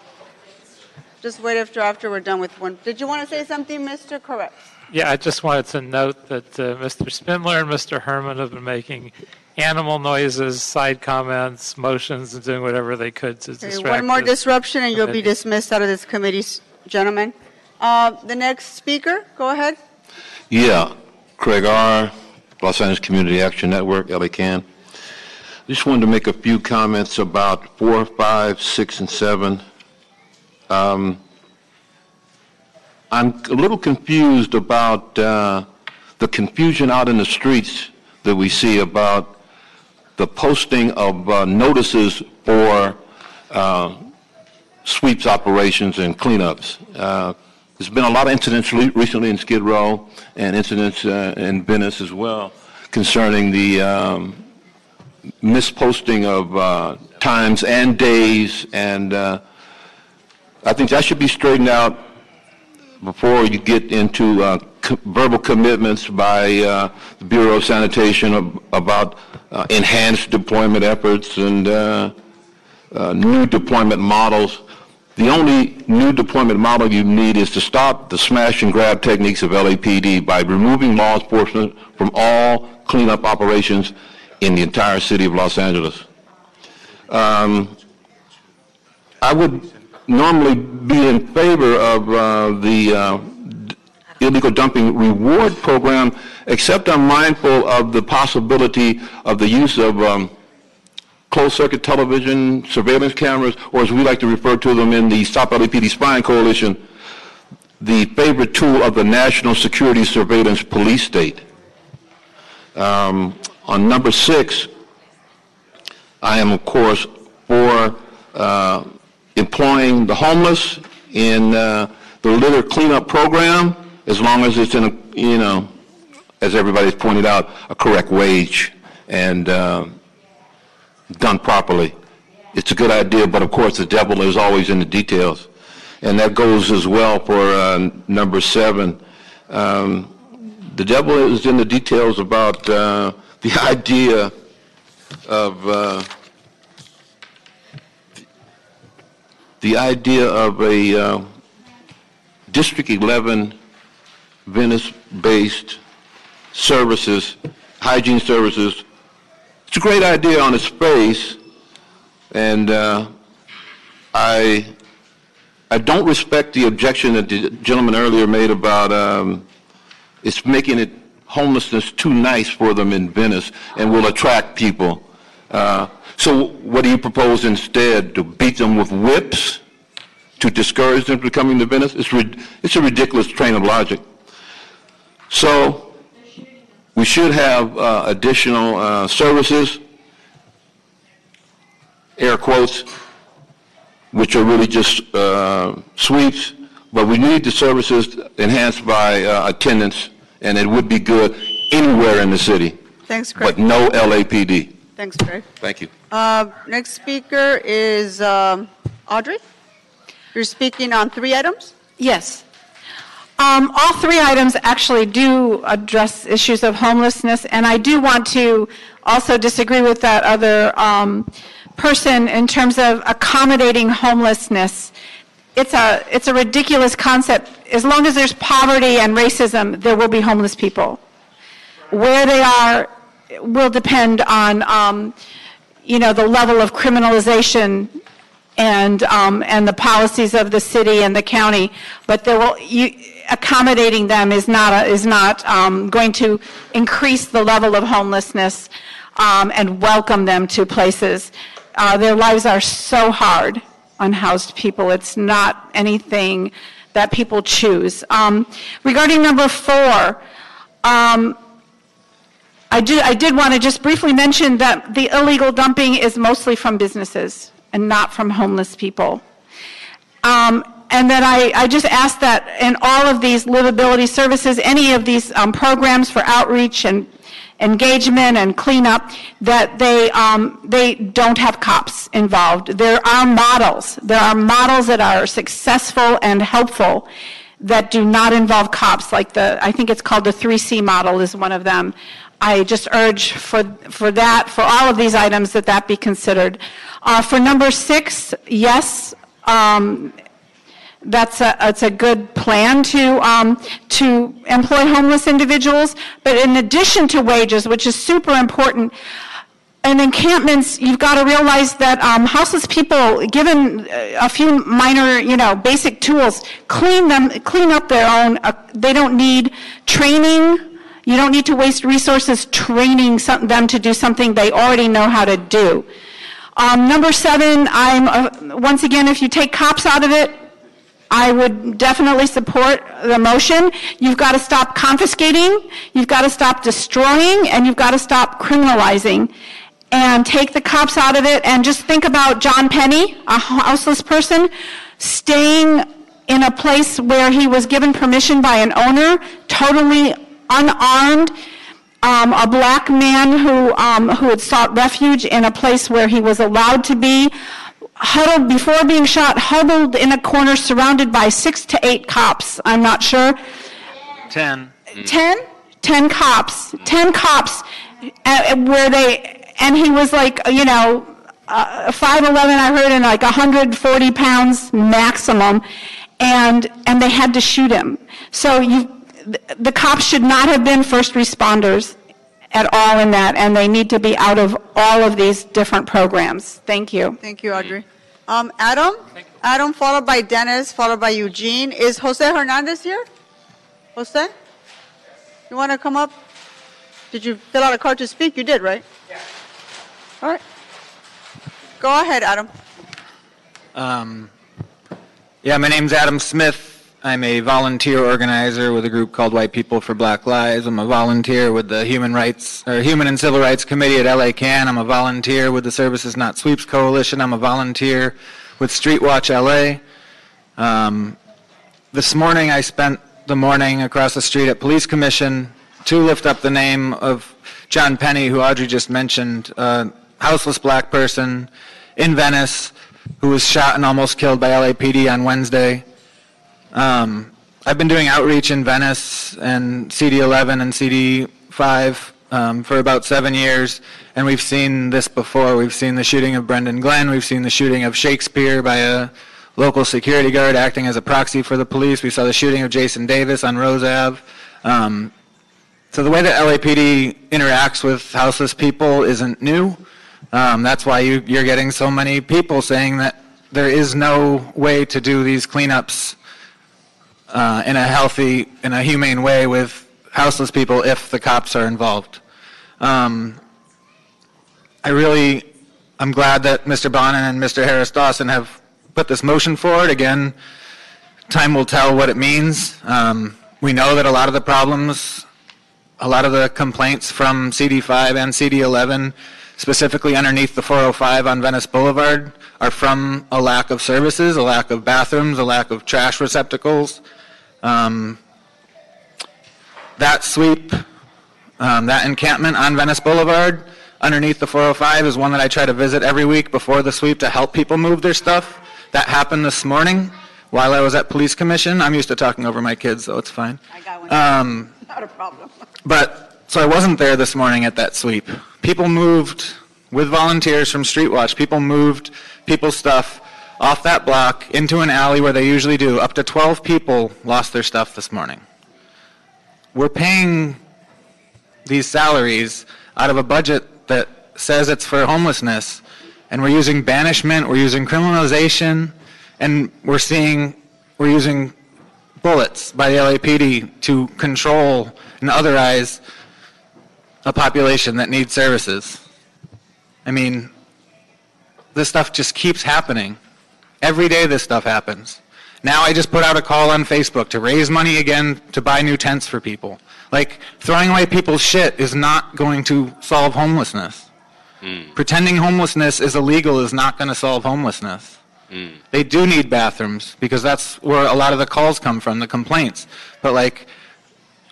just wait after, after we're done with one. Did you want to say something, Mr. Koretz? Yeah, I just wanted to note that uh, Mr. Spindler and Mr. Herman have been making animal noises, side comments, motions, and doing whatever they could to Okay, distract. one more the disruption and you'll be dismissed out of this committee, gentlemen. Uh, the next speaker, go ahead. Yeah, Craig R., Los Angeles Community Action Network, LA Can. Just wanted to make a few comments about four, five, six, and seven. Um, I'm a little confused about uh, the confusion out in the streets that we see about the posting of uh, notices for uh, sweeps operations and cleanups. There's been a lot of incidents re- recently in Skid Row and incidents uh, in Venice as well concerning the um, misposting of uh, times and days, and uh, I think that should be straightened out before you get into uh, co- verbal commitments by uh, the Bureau of Sanitation ab- about uh, enhanced deployment efforts and uh, new deployment models. The only new deployment model you need is to stop the smash and grab techniques of LAPD by removing law enforcement from all cleanup operations in the entire city of Los Angeles. Um, I would normally be in favor of uh, the uh, illegal dumping reward program, except I'm mindful of the possibility of the use of um, closed-circuit television, surveillance cameras, or as we like to refer to them in the Stop LAPD Spying Coalition, the favorite tool of the National Security Surveillance Police State. Um, On number six, I am, of course, for uh, employing the homeless in uh, the litter cleanup program, as long as it's in a, you know, as everybody's pointed out, a correct wage and um, done properly. It's a good idea, but of course, the devil is always in the details. And that goes as well for uh, number seven. Um, The devil is in the details about uh, the idea of uh, the idea of a uh, District 11 Venice-based services, hygiene services. It's a great idea on its face, and uh, I, I don't respect the objection that the gentleman earlier made about um, it's making it homelessness too nice for them in Venice and will attract people. Uh, so what do you propose instead? To beat them with whips? To discourage them from coming to Venice? It's, it's a ridiculous train of logic. So we should have uh, additional uh, services, air quotes, which are really just uh, sweeps, but we need the services enhanced by uh, attendance, and it would be good anywhere in the city, Thanks, Craig. but no LAPD. Thanks, Craig. Thank you. Uh, Next speaker is um, Audrey. You're speaking on three items? Yes. Um, All three items actually do address issues of homelessness, and I do want to also disagree with that other um, person in terms of accommodating homelessness. It's a, it's a ridiculous concept. As long as there's poverty and racism, there will be homeless people. Where they are will depend on, um, you know, the level of criminalization and, um, and the policies of the city and the county, but there will, you, accommodating them is not, a- is not um, going to increase the level of homelessness um, and welcome them to places. Uh, Their lives are so hard, unhoused people. It's not anything that people choose. Um, Regarding number four, um, I did, I did want to just briefly mention that the illegal dumping is mostly from businesses and not from homeless people. Um, and that I, I just ask that in all of these livability services, any of these um, programs for outreach and engagement and cleanup, that they, um, they don't have cops involved. There are models. There are models that are successful and helpful that do not involve cops, like the, I think it's called the 3C model is one of them. I just urge for, for that, for all of these items, that that be considered. Uh, For number six, yes, um, that's a, it's a good plan to, um, to employ homeless individuals, but in addition to wages, which is super important, in encampments, you've got to realize that um, houseless people, given uh, a few minor, you know, basic tools, clean them, clean up their own. Uh, they don't need training. You don't need to waste resources training some, them to do something they already know how to do. Um, number seven, I'm uh, once again, if you take cops out of it, I would definitely support the motion. You've got to stop confiscating, you've got to stop destroying, and you've got to stop criminalizing. And take the cops out of it, and just think about John Penny, a houseless person, staying in a place where he was given permission by an owner, totally unarmed, um, a black man who, um, who had sought refuge in a place where he was allowed to be, huddled, before being shot, huddled in a corner surrounded by six to eight cops, I'm not sure. 10. 10? 10 cops, 10 cops, uh, where they, and he was like, you know, uh, 5'11", I heard, and like 140 pounds maximum, and, and they had to shoot him. So you, the cops should not have been first responders at all in that, and they need to be out of all of these different programs. Thank you. Thank you, Audrey. Um, Adam? Adam, followed by Dennis, followed by Eugene. Is Jose Hernandez here? Jose? You want to come up? Did you fill out a card to speak? You did, right? Yeah. All right. Go ahead, Adam. Um, yeah, my name's Adam Smith. I'm a volunteer organizer with a group called White People for Black Lives. I'm a volunteer with the Human Rights or Human and Civil Rights Committee at LA Can. I'm a volunteer with the Services Not Sweeps Coalition. I'm a volunteer with Street Watch LA. Um, this morning I spent the morning across the street at Police Commission to lift up the name of John Penny, who Audrey just mentioned, a houseless black person in Venice who was shot and almost killed by LAPD on Wednesday. Um, I've been doing outreach in Venice and CD11 and CD5 um, for about seven years, and we've seen this before. We've seen the shooting of Brendon Glenn. We've seen the shooting of Shakespeare by a local security guard acting as a proxy for the police. We saw the shooting of Jason Davis on Rose Ave. Um, so the way that LAPD interacts with houseless people isn't new. Um, that's why you, you're getting so many people saying that there is no way to do these cleanups uh, in a healthy, in a humane way with houseless people if the cops are involved. Um, I really, I'm glad that Mr. Bonin and Mr. Harris Dawson have put this motion forward. Again, time will tell what it means. Um, we know that a lot of the problems, a lot of the complaints from CD5 and CD11, specifically underneath the 405 on Venice Boulevard, are from a lack of services, a lack of bathrooms, a lack of trash receptacles. Um, that sweep, um, that encampment on Venice Boulevard underneath the 405 is one that I try to visit every week before the sweep to help people move their stuff. That happened this morning while I was at police commission. I'm used to talking over my kids, so it's fine. I got one. Um, Not a problem. but, so I wasn't there this morning at that sweep. People moved with volunteers from Street Watch, people moved people's stuff off that block into an alley where they usually do. Up to 12 people lost their stuff this morning. We're paying these salaries out of a budget that says it's for homelessness, and we're using banishment, we're using criminalization, and we're seeing, we're using bullets by the LAPD to control and otherize a population that needs services. I mean, this stuff just keeps happening. Every day this stuff happens. Now I just put out a call on Facebook to raise money again to buy new tents for people. Like, throwing away people's shit is not going to solve homelessness. Hmm. Pretending homelessness is illegal is not going to solve homelessness. Hmm. They do need bathrooms because that's where a lot of the calls come from, the complaints. But like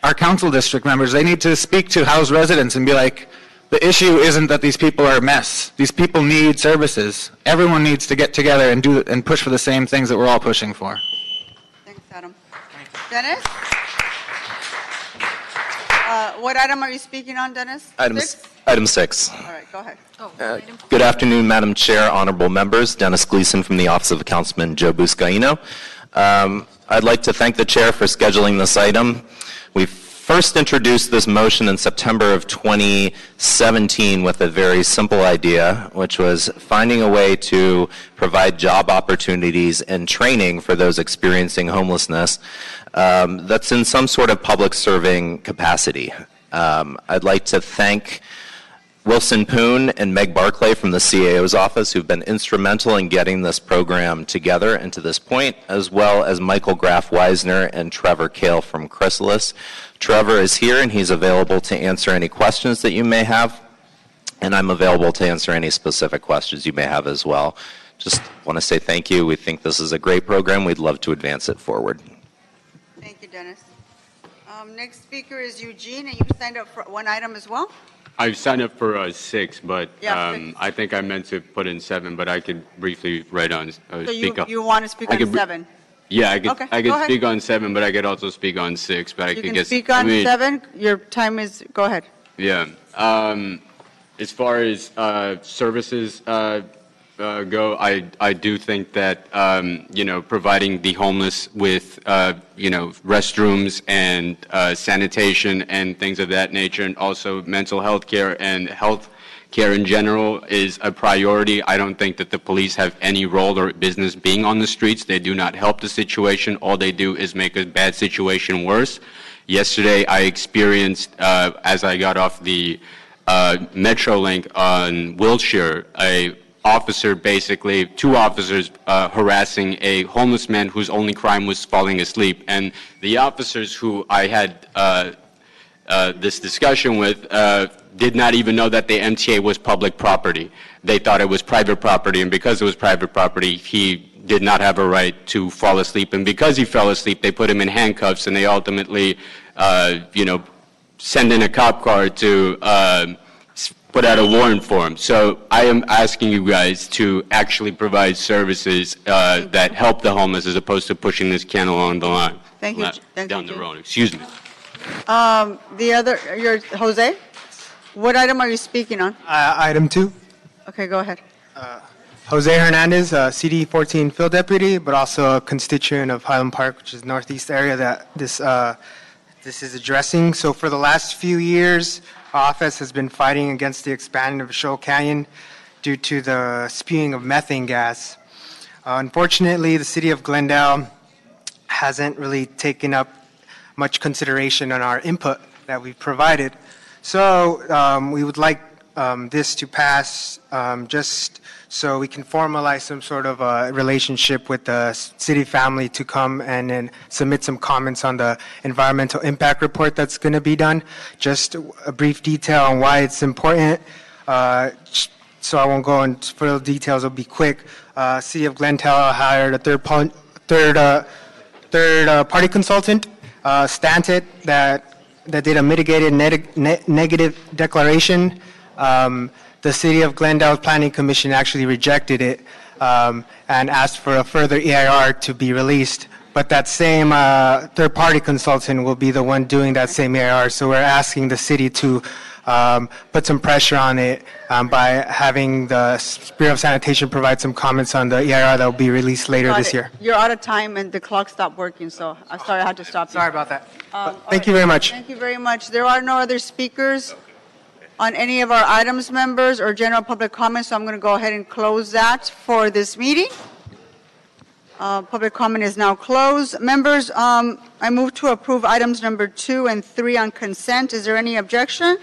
our council district members, they need to speak to house residents and be like, the issue isn't that these people are a mess. These people need services. Everyone needs to get together and do and push for the same things that we're all pushing for. Thanks, Adam. Dennis? Uh, What item are you speaking on, Dennis? Item, Six? item six. All right, go ahead. Uh, Good afternoon, Madam Chair, honorable members. Dennis Gleason from the Office of Councilman Joe Buscaino. Um, I'd like to thank the chair for scheduling this item. We first introduced this motion in September of 2017 with a very simple idea, which was finding a way to provide job opportunities and training for those experiencing homelessness um, that's in some sort of public serving capacity. Um, I'd like to thank Wilson Poon and Meg Barclay from the CAO's office who've been instrumental in getting this program together and to this point, as well as Michael Graff Weisner and Trevor Kale from Chrysalis. Trevor is here and he's available to answer any questions that you may have, and I'm available to answer any specific questions you may have as well. Just want to say thank you. We think this is a great program. We'd love to advance it forward. Thank you, Dennis. Um, Next speaker is Eugene, and you signed up for one item as well? I've signed up for uh, six, but Yeah, um, I think I meant to put in seven, but I could briefly write on, uh, So you, speak on. you want to speak I on could br- seven? Yeah, I could, Okay, I go could ahead. speak on seven, but I could also speak on six, but I You could can get. speak I on mean, seven, your time is, go ahead. Yeah. Um, as far as uh, services uh, uh, go, I, I do think that, um, you know, providing the homeless with, uh, you know, restrooms and uh, sanitation and things of that nature, and also mental health care and health care in general is a priority. I don't think that the police have any role or business being on the streets. They do not help the situation. All they do is make a bad situation worse. Yesterday, I experienced, uh, as I got off the uh, Metrolink on Wilshire, a officer basically, two officers uh, harassing a homeless man whose only crime was falling asleep. And the officers who I had uh, uh, this discussion with uh, did not even know that the MTA was public property. They thought it was private property, and because it was private property, he did not have a right to fall asleep. And because he fell asleep, they put him in handcuffs, and they ultimately, uh, you know, send in a cop car to s- put out a warrant for him. So I am asking you guys to actually provide services uh, that help the homeless as opposed to pushing this can along the line. Thank you, la- J- thank Down you, the road, excuse me. Um, The other, your, Jose? What item are you speaking on? Uh, Item two, Okay, go ahead. Jose Hernandez, uh, CD 14 field deputy, but also a constituent of Highland Park, which is northeast area that this uh, this is addressing. So for the last few years, our office has been fighting against the expansion of Scholl Canyon due to the spewing of methane gas. Uh, unfortunately, the city of Glendale hasn't really taken up much consideration on our input that we've provided. So um, we would like um, this to pass um, just so we can formalize some sort of a relationship with the city family to come and then submit some comments on the environmental impact report that's going to be done. Just a brief detail on why it's important. Uh, so I won't go into further details. It'll be quick. Uh, City of Glendale hired a third pol- third uh, third uh, party consultant, uh, Stantec, that that did a mitigated neg- ne- negative declaration. Um, the City of Glendale Planning Commission actually rejected it um, and asked for a further EIR to be released. But that same uh, third party consultant will be the one doing that same EIR. So we're asking the city to um, put some pressure on it um, by having the Bureau of Sanitation provide some comments on the EIR that will be released later Got this it. year. You're out of time and the clock stopped working, so I'm sorry I had to stop you. Sorry about that. Um, Thank you very much. Thank you very much. There are no other speakers on any of our items, members, or general public comments, so I'm going to go ahead and close that for this meeting. Uh, Public comment is now closed. Members, um, I move to approve items number two and three on consent. Is there any objection?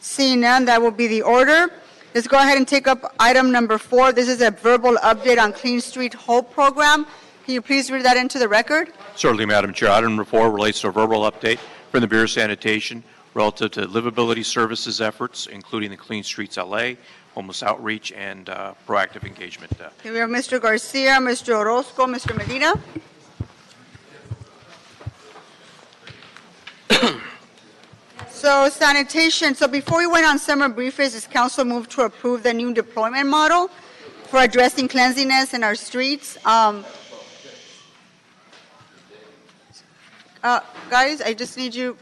Seeing none, that will be the order. Let's go ahead and take up item number four. This is a verbal update on Clean Street Hope Program. Can you please read that into the record? Certainly, Madam Chair. Item number four relates to a verbal update from the Bureau of Sanitation relative to livability services efforts, including the Clean Streets LA, homeless outreach, and uh, proactive engagement. Uh, Okay, we have Mr. Garcia, Mr. Orozco, Mr. Medina. So sanitation, so before we went on summer briefings, this council moved to approve the new deployment model for addressing cleanliness in our streets. Um, uh, Guys, I just need you,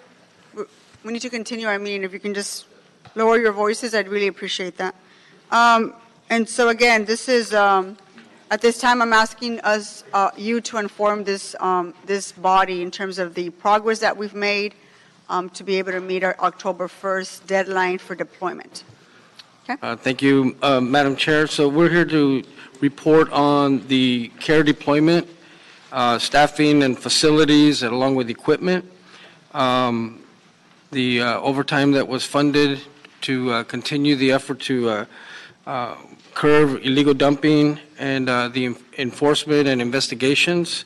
we need to continue our meeting. If you can just lower your voices, I'd really appreciate that. Um, And so again, this is, um, at this time, I'm asking us, uh, you to inform this, um, this body in terms of the progress that we've made um, to be able to meet our October 1st deadline for deployment. Uh, Thank you, uh, Madam Chair. So we're here to report on the care deployment, uh, staffing and facilities, and along with equipment. Um, The uh, overtime that was funded to uh, continue the effort to uh, uh, curb illegal dumping and uh, the enforcement and investigations,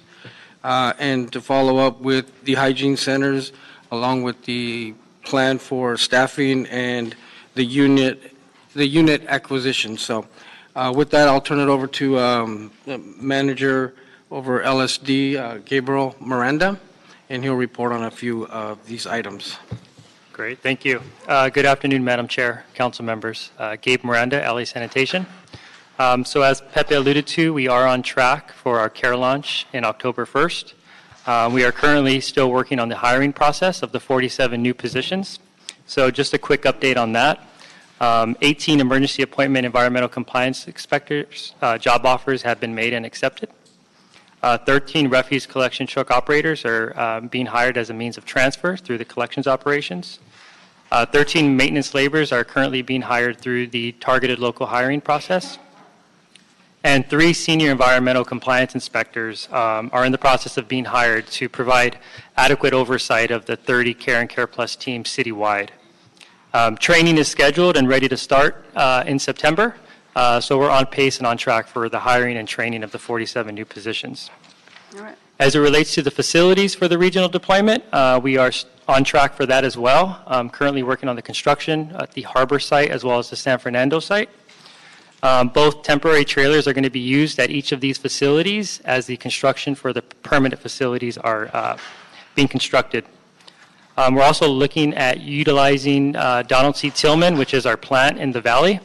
and to follow up with the hygiene centers, along with the plan for staffing and the unit, the unit acquisition. So with that, I'll turn it over to um, the manager over LSD, Gabriel Miranda, and he'll report on a few of these items. Great, thank you. Uh, Good afternoon, Madam Chair, council members. Uh, Gabe Miranda, LA Sanitation. Um, So as Pepe alluded to, we are on track for our care launch in October 1st. Uh, We are currently still working on the hiring process of the 47 new positions. So just a quick update on that. Um, 18 emergency appointment environmental compliance inspectors, uh, job offers have been made and accepted. Uh, 13 refuse collection truck operators are um, being hired as a means of transfer through the collections operations. Uh, 13 maintenance laborers are currently being hired through the targeted local hiring process. And three senior environmental compliance inspectors um, are in the process of being hired to provide adequate oversight of the 30 Care and Care Plus teams citywide. Um, Training is scheduled and ready to start uh, in September, uh, so we're on pace and on track for the hiring and training of the 47 new positions. All right. As it relates to the facilities for the regional deployment, uh, we are on track for that as well. Um, Currently working on the construction at the Harbor site as well as the San Fernando site. Um, Both temporary trailers are going to be used at each of these facilities as the construction for the permanent facilities are uh, being constructed. Um, We're also looking at utilizing uh, Donald C. Tillman, which is our plant in the valley.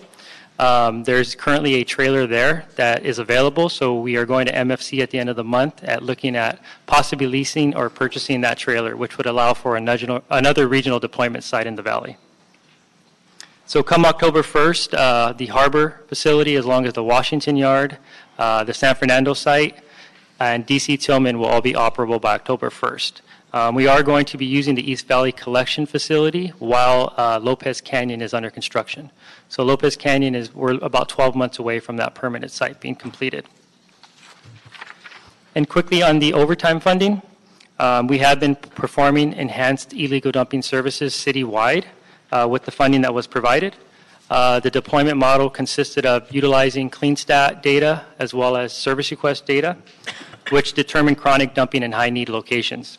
Um, There's currently a trailer there that is available, so we are going to MFC at the end of the month at looking at possibly leasing or purchasing that trailer, which would allow for another regional deployment site in the valley. So come October 1st, uh, the harbor facility, as long as the Washington Yard, uh, the San Fernando site, and DC Tillman will all be operable by October 1st. Um, We are going to be using the East Valley Collection Facility while uh, Lopez Canyon is under construction. So Lopez Canyon is, we're about 12 months away from that permanent site being completed. And quickly on the overtime funding, um, we have been performing enhanced illegal dumping services citywide uh, with the funding that was provided. Uh, The deployment model consisted of utilizing CleanStat data as well as service request data, which determine chronic dumping in high-need locations.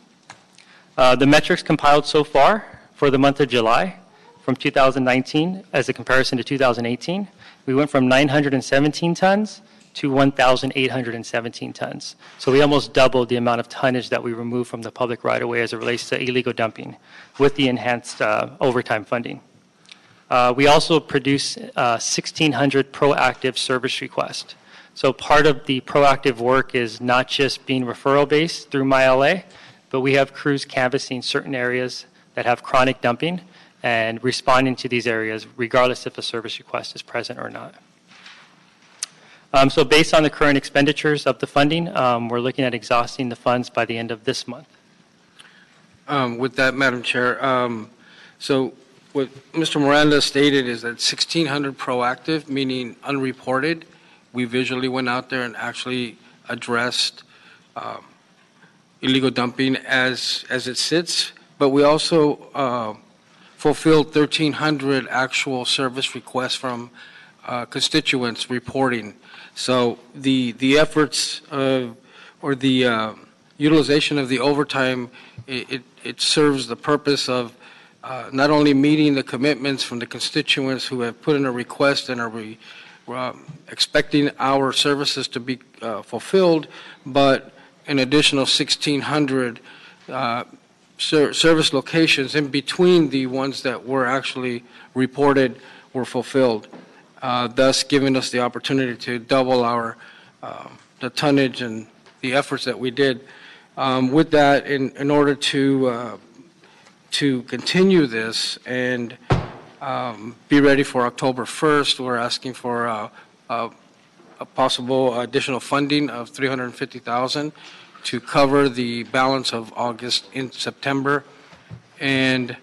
Uh, The metrics compiled so far for the month of July from 2019 as a comparison to 2018, we went from 917 tons to 1,817 tons. So we almost doubled the amount of tonnage that we removed from the public right-of-way as it relates to illegal dumping with the enhanced uh, overtime funding. Uh, We also produce uh, 1,600 proactive service requests. So part of the proactive work is not just being referral-based through MyLA, but we have crews canvassing certain areas that have chronic dumping and responding to these areas regardless if a service request is present or not. Um, So based on the current expenditures of the funding, um, we're looking at exhausting the funds by the end of this month. Um, With that, Madam Chair, um, so what Mr. Miranda stated is that 1,600 proactive, meaning unreported. We visually went out there and actually addressed um, illegal dumping as, as it sits, but we also uh, fulfilled 1,300 actual service requests from uh, constituents reporting. So the, the efforts or the uh, utilization of the overtime, it, it- it serves the purpose of uh, not only meeting the commitments from the constituents who have put in a request and are re- um, expecting our services to be uh, fulfilled, but an additional 1,600 uh, ser- service locations in between the ones that were actually reported were fulfilled, uh, thus giving us the opportunity to double our, uh, the tonnage and the efforts that we did. Um, With that, in, in order to, uh, to continue this and um, be ready for October 1st, we're asking for uh, uh, possible additional funding of 350,000 to cover the balance of August in September and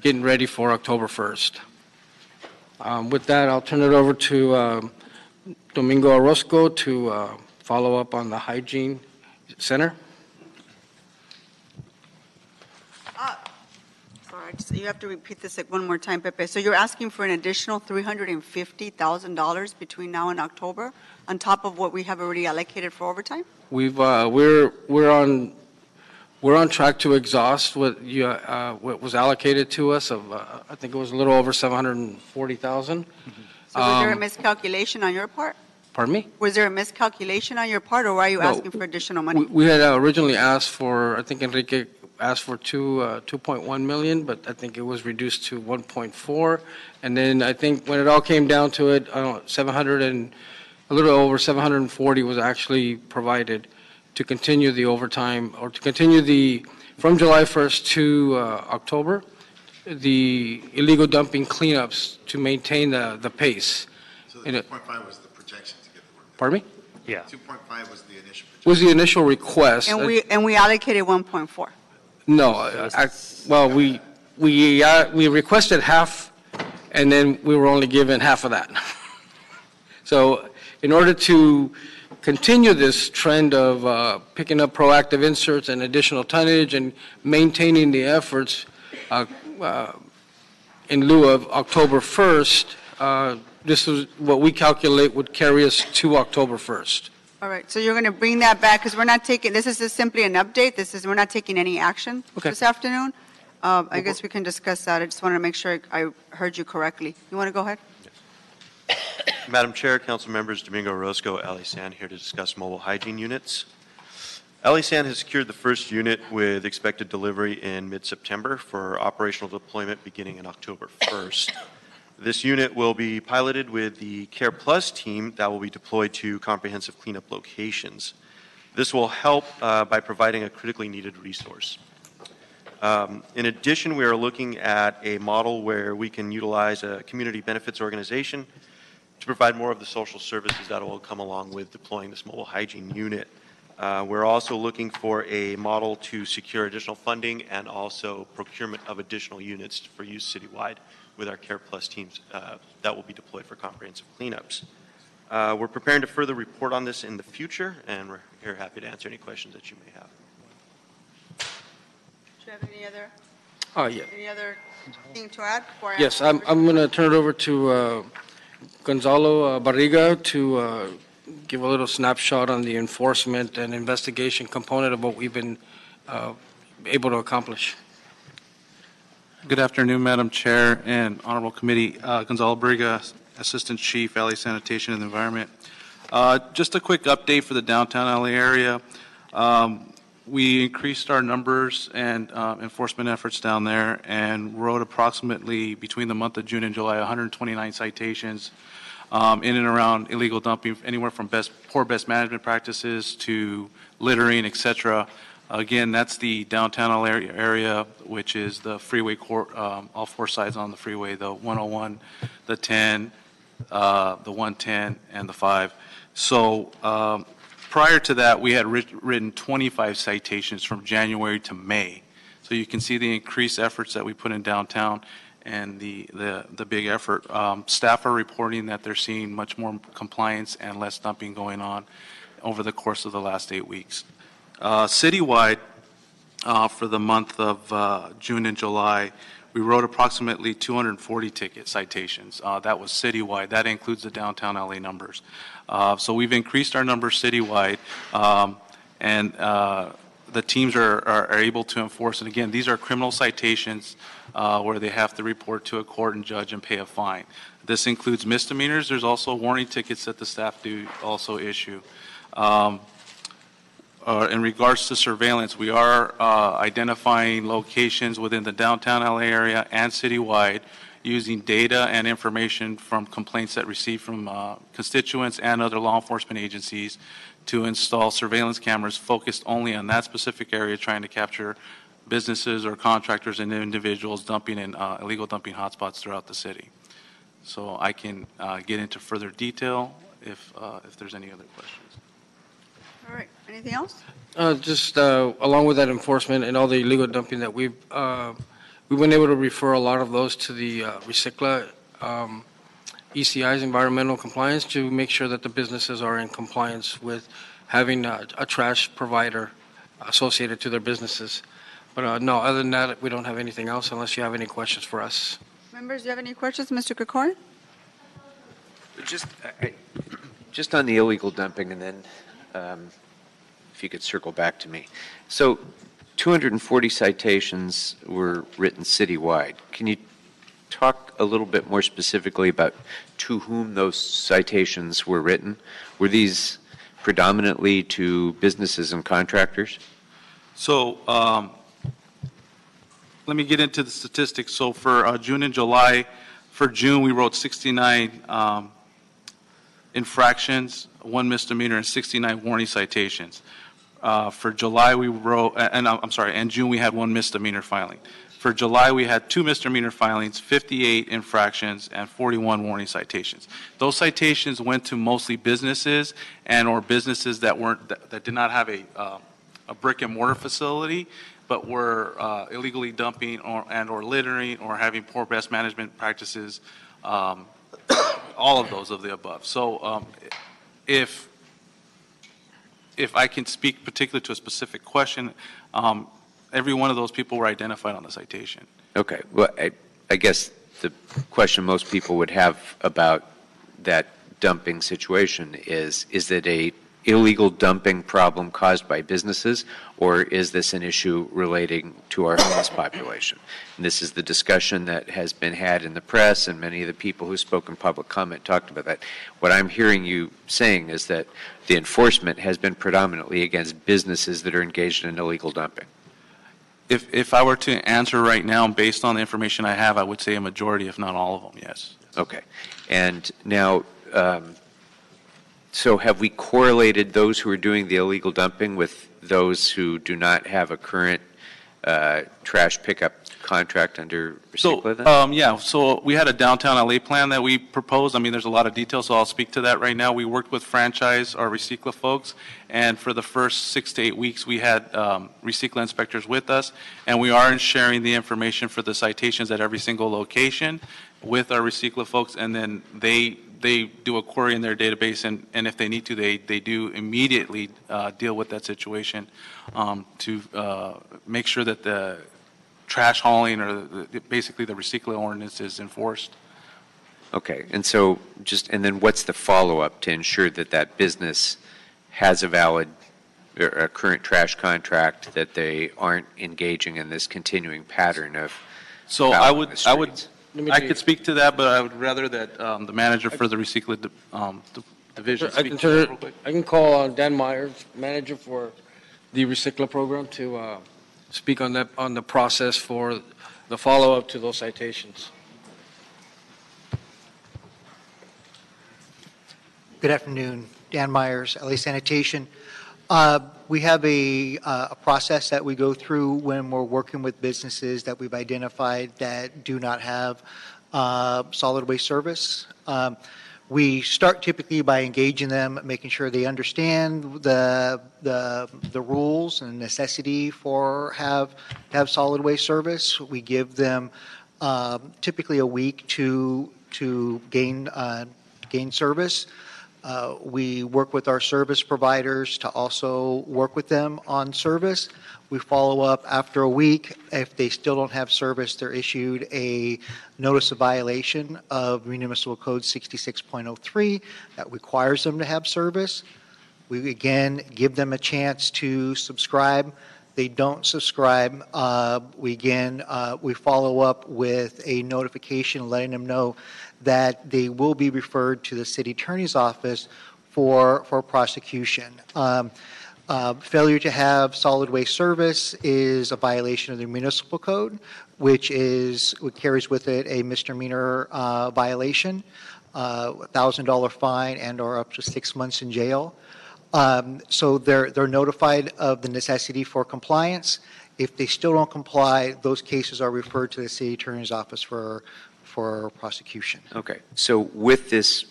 getting ready for October 1st. Um, With that, I'll turn it over to um, Domingo Orozco to uh, follow up on the hygiene center. Sorry, you have to repeat this like one more time, Pepe. So you're asking for an additional $350,000 between now and October, on top of what we have already allocated for overtime? We've, uh, we're, we're on, we're on track to exhaust what you, uh, what was allocated to us of, uh, I think it was a little over 740,000. So was there a Um, miscalculation on your part? Pardon me? Was there a miscalculation on your part, or why are you No, asking for additional money? We- We had uh, originally asked for, I think Enrique asked for two, uh, 2.1 million, but I think it was reduced to 1.4. And then I think when it all came down to it, I don't know, 700 and, a little over 740 was actually provided to continue the overtime, or to continue the, from July 1st to uh, October, the illegal dumping cleanups to maintain the, the pace. So the it- 2.5 was the projection to get the work. Pardon me? Yeah. 2.5 was the initial. Was the initial request. And we, and we allocated 1.4. No, I- I- well, we, we, uh, we requested half, and then we were only given half of that. So in order to continue this trend of uh, picking up proactive inserts and additional tonnage and maintaining the efforts uh, uh, in lieu of October 1st, uh, this is what we calculate would carry us to October 1st. All right, so you're going to bring that back, because we're not taking, this is just simply an update, this is, we're not taking any action Okay. this afternoon. Uh, I guess we can discuss that, I just wanted to make sure I heard you correctly. You want to go ahead? Madam Chair, council members, Domingo Orozco, LA San here to discuss mobile hygiene units. LA San has secured the first unit with expected delivery in mid-September for operational deployment beginning in October 1st. This unit will be piloted with the Care Plus team that will be deployed to comprehensive cleanup locations. This will help uh, by providing a critically needed resource. Um, In addition, we are looking at a model where we can utilize a community benefits organization to provide more of the social services that will come along with deploying this mobile hygiene unit. Uh, We're also looking for a model to secure additional funding and also procurement of additional units for use citywide with our Care Plus teams uh, that will be deployed for comprehensive cleanups. Uh, We're preparing to further report on this in the future, and we're here happy to answer any questions that you may have. Do you have any other, Oh, yeah. any other thing to add before I? Yes, I'm, the I'm going to turn it over to uh, Gonzalo uh, Barriga to uh, give a little snapshot on the enforcement and investigation component of what we've been uh, able to accomplish. Good afternoon, Madam Chair and Honorable Committee. Uh, Gonzalo Barriga, Assistant Chief, LA Sanitation and Environment. Uh, Just a quick update for the downtown LA area. Um, We increased our numbers and uh, enforcement efforts down there and wrote approximately, between the month of June and July, 129 citations um, in and around illegal dumping, anywhere from best, poor best management practices to littering, et cetera. Again, that's the downtown area- which is the freeway court, um, all four sides on the freeway, the 101, the 10, uh, the 110, and the 5. So um, prior to that, we had writ- written 25 citations from January to May. So you can see the increased efforts that we put in downtown and the, the, the big effort. Um, Staff are reporting that they're seeing much more compliance and less dumping going on over the course of the last eight weeks. Uh, Citywide, uh, for the month of uh, June and July, we wrote approximately 240 ticket citations. Uh, That was citywide. That includes the downtown LA numbers. Uh, So we've increased our numbers citywide, um, and uh, the teams are are are able to enforce. And again, these are criminal citations where they have to report to a court and judge and pay a fine. This includes misdemeanors. There's also warning tickets that the staff do also issue. Um, uh, In regards to surveillance, we are uh, identifying locations within the downtown LA area and citywide using data and information from complaints that received from uh, constituents and other law enforcement agencies to install surveillance cameras focused only on that specific area, trying to capture businesses or contractors and individuals dumping in uh, illegal dumping hotspots throughout the city. So I can uh, get into further detail if, uh, if there's any other questions. All right, anything else? Uh, Just uh, along with that enforcement and all the illegal dumping that we've, uh, we've been able to refer a lot of those to the uh, RecycLA um, ECI's environmental compliance to make sure that the businesses are in compliance with having a a trash provider associated to their businesses. But uh, no, other than that, we don't have anything else unless you have any questions for us. Members, do you have any questions? Mr. Krikorian? Just, I- I- just on the illegal dumping, and then um, if you could circle back to me. So 240 citations were written citywide. Can you talk a little bit more specifically about to whom those citations were written? Were these predominantly to businesses and contractors? So um, let me get into the statistics. So for uh, June and July, for June, we wrote 69 um, infractions, one misdemeanor, and 69 warning citations. Uh, For July, we wrote, and I'm sorry, and June, we had one misdemeanor filing. For July, we had two misdemeanor filings, 58 infractions, and 41 warning citations. Those citations went to mostly businesses and/or businesses that weren't, that that did not have a uh, a brick and mortar facility, but were uh, illegally dumping or, and/or littering or having poor best management practices, um, all of those of the above. So um, if, if I can speak particularly to a specific question, um, every one of those people were identified on the citation. Okay, well, I, I guess the question most people would have about that dumping situation is, is it a illegal dumping problem caused by businesses, or is this an issue relating to our homeless population? And this is the discussion that has been had in the press, and many of the people who spoke in public comment talked about that. What I'm hearing you saying is that the enforcement has been predominantly against businesses that are engaged in illegal dumping. If, if I were to answer right now, based on the information I have, I would say a majority, if not all of them, yes. Okay. And now, um, so have we correlated those who are doing the illegal dumping with those who do not have a current uh, trash pickup contract under So, then? um, yeah, so we had a downtown LA plan that we proposed. I mean, there's a lot of details, so I'll speak to that right now. We worked with franchise, our RecycLA folks, and for the first six to eight weeks, we had um, inspectors with us, and we are sharing the information for the citations at every single location with our RecycLA folks, and then they, they do a query in their database, and, and if they need to, they, they do immediately uh, deal with that situation um, to uh, make sure that the trash hauling or the- basically the recycling ordinance is enforced. Okay, and so just, and then what's the follow-up to ensure that that business has a valid, or a current trash contract, that they aren't engaging in this continuing pattern of So I would, I would, streets? I could speak to that, but I would rather that um, the manager for the recycling um, d- division I can speak to that turn, real quick. I can call on Dan Myers, manager for the recycler program, to uh, speak on that, on the process for the follow-up to those citations. Good afternoon. Dan Myers, LA Sanitation. Uh, We have a, uh, a process that we go through when we're working with businesses that we've identified that do not have uh, solid waste service. Um, We start typically by engaging them, making sure they understand the, the, the rules and necessity for have, have solid waste service. We give them um, typically a week to, to gain, uh, gain service. Uh, We work with our service providers to also work with them on service. We follow up after a week. If they still don't have service, they're issued a notice of violation of Municipal Code 66.03 that requires them to have service. We again give them a chance to subscribe. They don't subscribe. Uh, we again uh, we follow up with a notification letting them know that they will be referred to the city attorney's office for for prosecution. Um, uh, failure to have solid waste service is a violation of the municipal code, which is which carries with it a misdemeanor uh, violation, uh, $1,000 fine, and/or up to six months in jail. Um, So they're, they're notified of the necessity for compliance. If they still don't comply, those cases are referred to the city attorney's office for, for prosecution. Okay, so with this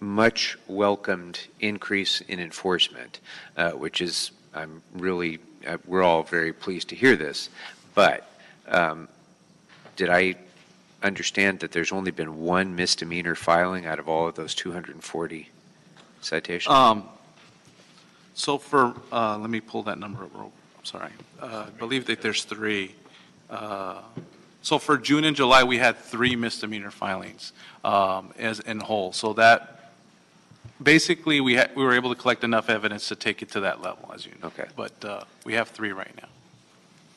much welcomed increase in enforcement, uh, which is, I'm really, uh, we're all very pleased to hear this, but um, did I understand that there's only been one misdemeanor filing out of all of those 240 citations? Um, So for, uh, let me pull that number up, real- I'm sorry. Uh, I believe that there's three. Uh, So for June and July, we had three misdemeanor filings um, as in whole. So that, basically, we had, we were able to collect enough evidence to take it to that level, as you know. Okay. But uh, we have three right now.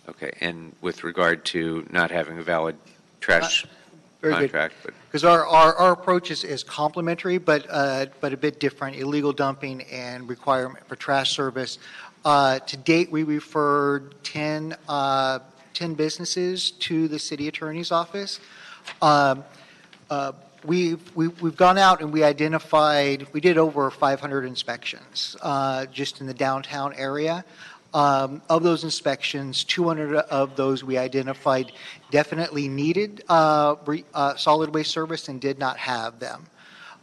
Okay, and with regard to not having a valid trash Very good. contract, but Because our, our, our approach is, is complementary, but, uh, but a bit different, illegal dumping and requirement for trash service. Uh, To date, we referred 10, uh, 10 businesses to the city attorney's office. Um, uh, We've, we- we've gone out and we identified, we did over 500 inspections uh, just in the downtown area. Um, Of those inspections, 200 of those we identified definitely needed uh, re- uh, solid waste service and did not have them.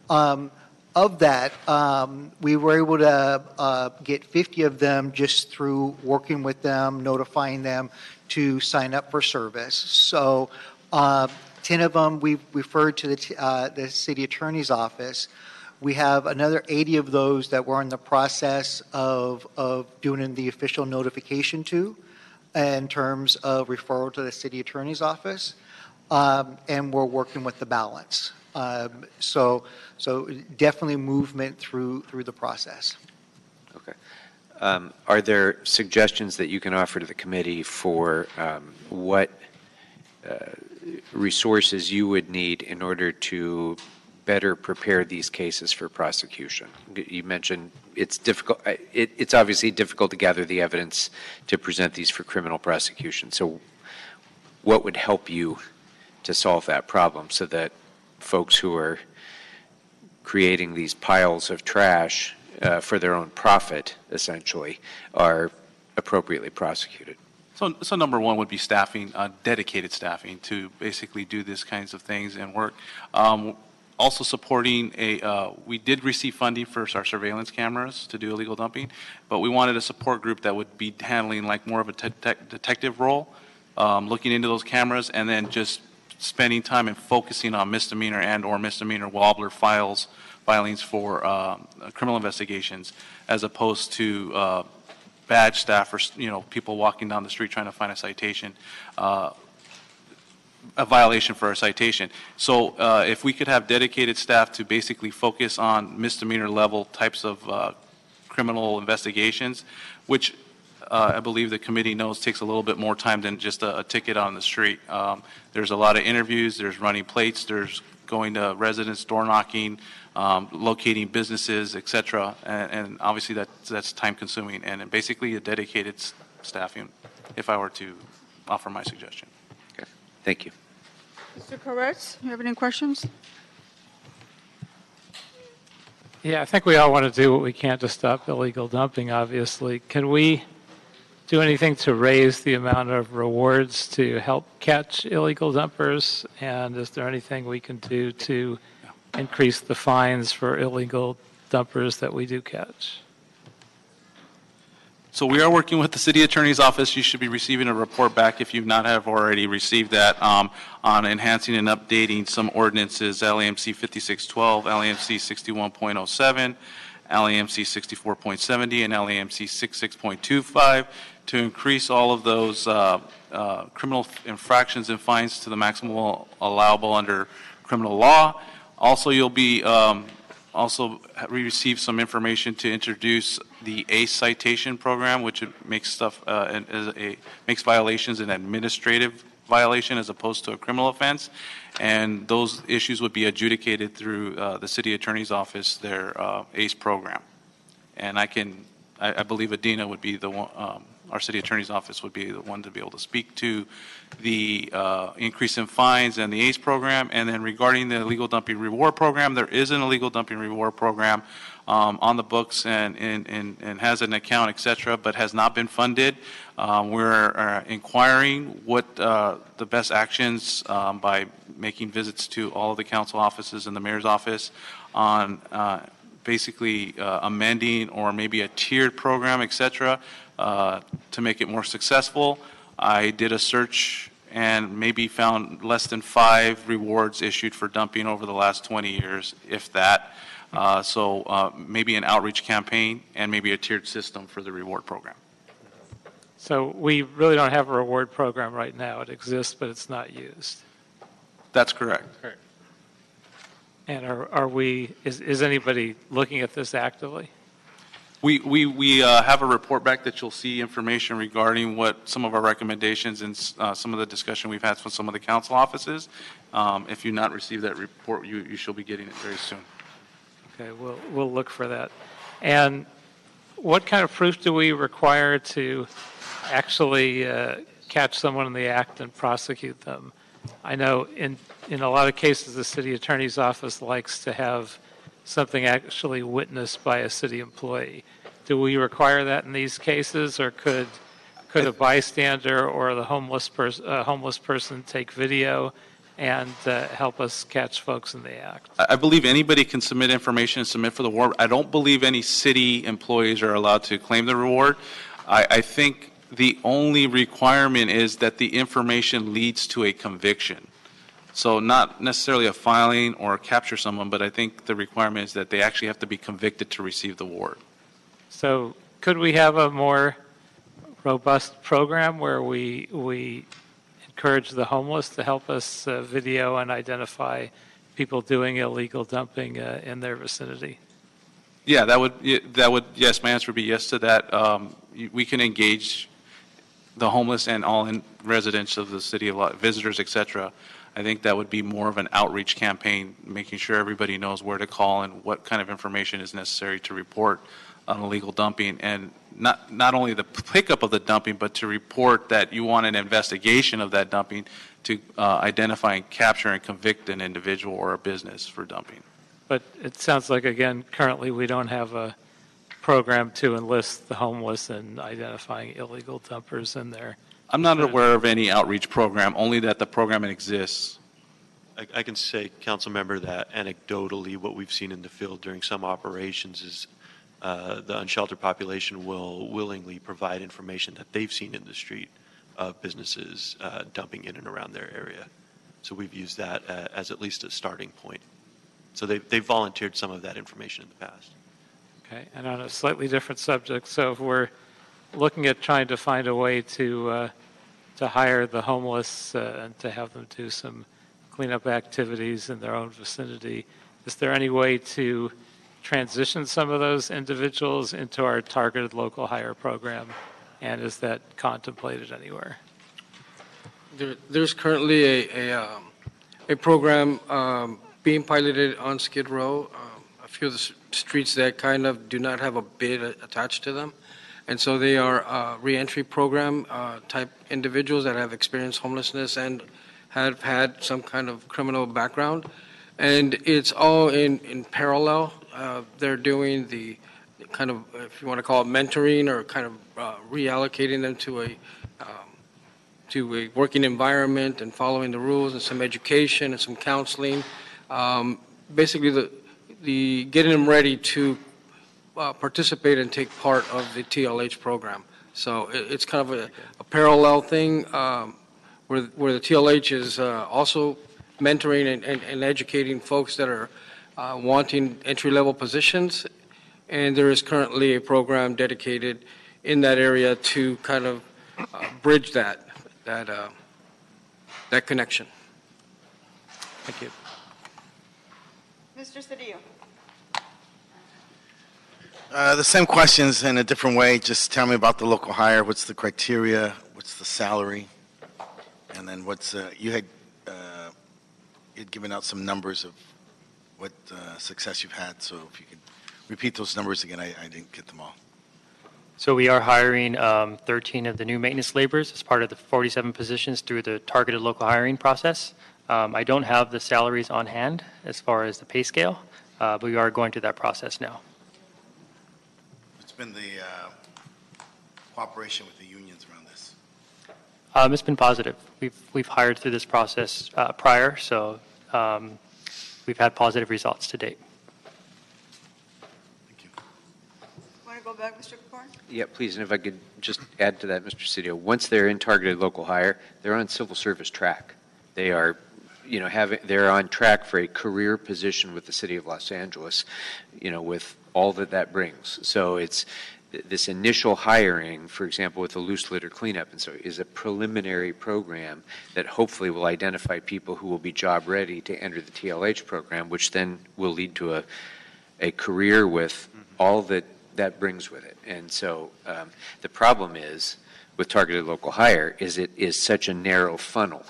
Um, Of that, um, we were able to uh, get 50 of them just through working with them, notifying them to sign up for service. So uh, 10 of them we've referred to the t- uh, the city attorney's office. We have another 80 of those that we're in the process of, of doing the official notification to in terms of referral to the city attorney's office. Um, And we're working with the balance. Um, So, so definitely movement through, through the process. Um, Are there suggestions that you can offer to the committee for um, what uh, resources you would need in order to better prepare these cases for prosecution? You mentioned it's difficult, it- it's obviously difficult to gather the evidence to present these for criminal prosecution. So what would help you to solve that problem so that folks who are creating these piles of trash uh, for their own profit, essentially, are appropriately prosecuted. So, so number one would be staffing, uh, dedicated staffing to basically do these kinds of things and work. Um, Also supporting a, uh, we did receive funding for our surveillance cameras to do illegal dumping, but we wanted a support group that would be handling like more of a detec- detective role, um, looking into those cameras and then just spending time and focusing on misdemeanor and/or misdemeanor wobbler files, filings for um, criminal investigations, as opposed to uh, badge staff or, you know, people walking down the street trying to find a citation, uh, a violation for a citation. So uh, if we could have dedicated staff to basically focus on misdemeanor level types of uh, criminal investigations, which uh, I believe the committee knows takes a little bit more time than just a, a ticket on the street. Um, There's a lot of interviews, there's running plates, there's going to residents, door knocking, um, locating businesses, et cetera. And, and obviously that, that's time consuming and basically a dedicated s- staffing, if I were to offer my suggestion. Thank you. Mr. Koretz, you have any questions? Yeah, I think we all want to do what we can to stop illegal dumping, obviously. Can we do anything to raise the amount of rewards to help catch illegal dumpers? And is there anything we can do to increase the fines for illegal dumpers that we do catch? So we are working with the city attorney's office. You should be receiving a report back if you've not have already received that um, on enhancing and updating some ordinances, LAMC 5612, LAMC 61.07, LAMC 64.70, and LAMC 66.25 to increase all of those uh, uh, criminal infractions and fines to the maximum allowable under criminal law. Also, you'll be um, also we some information to introduce the ACE citation program, which makes stuff, uh, is a, makes violations an administrative violation as opposed to a criminal offense. And those issues would be adjudicated through uh, the city attorney's office, their uh, ACE program. And I can, I, I believe Adina would be the one, um, our city attorney's office would be the one to be able to speak to the uh, increase in fines and the ACE program. And then regarding the illegal dumping reward program, there is an illegal dumping reward program um, on the books and, and, and and has an account, et cetera, but has not been funded. Um, We're uh, inquiring what uh, the best actions um, by making visits to all of the council offices and the mayor's office on uh, basically uh, amending or maybe a tiered program, et cetera, uh, to make it more successful. I did a search and maybe found less than five rewards issued for dumping over the last 20 years, if that. Uh, So uh, maybe an outreach campaign and maybe a tiered system for the reward program. So we really don't have a reward program right now. It exists, but it's not used. That's correct. correct. And are, are we, is, is anybody looking at this actively? We, we, we uh, have a report back that you'll see information regarding what some of our recommendations and uh, some of the discussion we've had from some of the council offices. Um, If you've not received that report, you, you shall be getting it very soon. Okay, we'll, we'll look for that. And what kind of proof do we require to actually uh, catch someone in the act and prosecute them? I know in, in a lot of cases, the city attorney's office likes to have something actually witnessed by a city employee. Do we require that in these cases, or could, could a bystander or the homeless person, uh, homeless person take video and uh, help us catch folks in the act? I I believe anybody can submit information and submit for the reward. I don't believe any city employees are allowed to claim the reward. I, I think the only requirement is that the information leads to a conviction. So not necessarily a filing or capture someone, but I think the requirement is that they actually have to be convicted to receive the award. So could we have a more robust program where we, we encourage the homeless to help us uh, video and identify people doing illegal dumping uh, in their vicinity? Yeah, that would, that would, yes, my answer would be yes to that. Um, We can engage the homeless and all in residents of the city of, visitors, etc. I think that would be more of an outreach campaign, making sure everybody knows where to call and what kind of information is necessary to report on illegal dumping. And not, not only the pickup of the dumping, but to report that you want an investigation of that dumping to uh, identify and capture and convict an individual or a business for dumping. But it sounds like, again, currently we don't have a program to enlist the homeless and identifying illegal dumpers in there. I'm not aware of any outreach program, only that the program exists. I, I can say, council member, that anecdotally, what we've seen in the field during some operations is uh, the unsheltered population will willingly provide information that they've seen in the street of businesses uh, dumping in and around their area. So we've used that uh, as at least a starting point. So they, they've volunteered some of that information in the past. Okay, and on a slightly different subject, so if we're looking at trying to find a way to, uh, to hire the homeless uh, and to have them do some cleanup activities in their own vicinity, is there any way to transition some of those individuals into our targeted local hire program? And is that contemplated anywhere? There, there's currently a, a, um, a program, um, being piloted on Skid Row, um, a few of the streets that kind of do not have a bid attached to them. And so they are, uh, reentry program, uh, type individuals that have experienced homelessness and have had some kind of criminal background. And it's all in, in parallel. Uh, they're doing the kind of, if you want to call it mentoring or kind of uh, reallocating them to a, um, to a working environment and following the rules and some education and some counseling. Um, Basically, the, the, getting them ready to uh, participate and take part of the TLH program. So it- it's kind of a, a parallel thing um, where, where the TLH is uh, also mentoring and, and, and educating folks that are uh, wanting entry-level positions. And there is currently a program dedicated in that area to kind of uh, bridge that, that, uh, that connection. Thank you. Mr. Cedillo? Uh, the same questions in a different way. Just tell me about the local hire. What's the criteria? What's the salary? And then what's, uh, you had, uh, you'd given out some numbers of what uh, success you've had. So if you could repeat those numbers again, I, I didn't get them all. So we are hiring um, 13 of the new maintenance laborers as part of the 47 positions through the targeted local hiring process. Um, I don't have the salaries on hand as far as the pay scale, uh, but we are going through that process now. What's been the uh, cooperation with the unions around this? Um, It's been positive. We've we've hired through this process uh, prior, so um, we've had positive results to date. Thank you. Want to go back, Mr. Kapoor? Yeah, please, and if I could just add to that, Mr. Cedillo, once they're in targeted local hire, they're on civil service track. They are, you know, having, they're on track for a career position with the city of Los Angeles, you know, with all that that brings. So it's, this initial hiring, for example, with the loose litter cleanup, and so is a preliminary program that hopefully will identify people who will be job ready to enter the TLH program, which then will lead to a, a career with all that that brings with it. And so um, the problem is with targeted local hire is it is such a narrow funnel,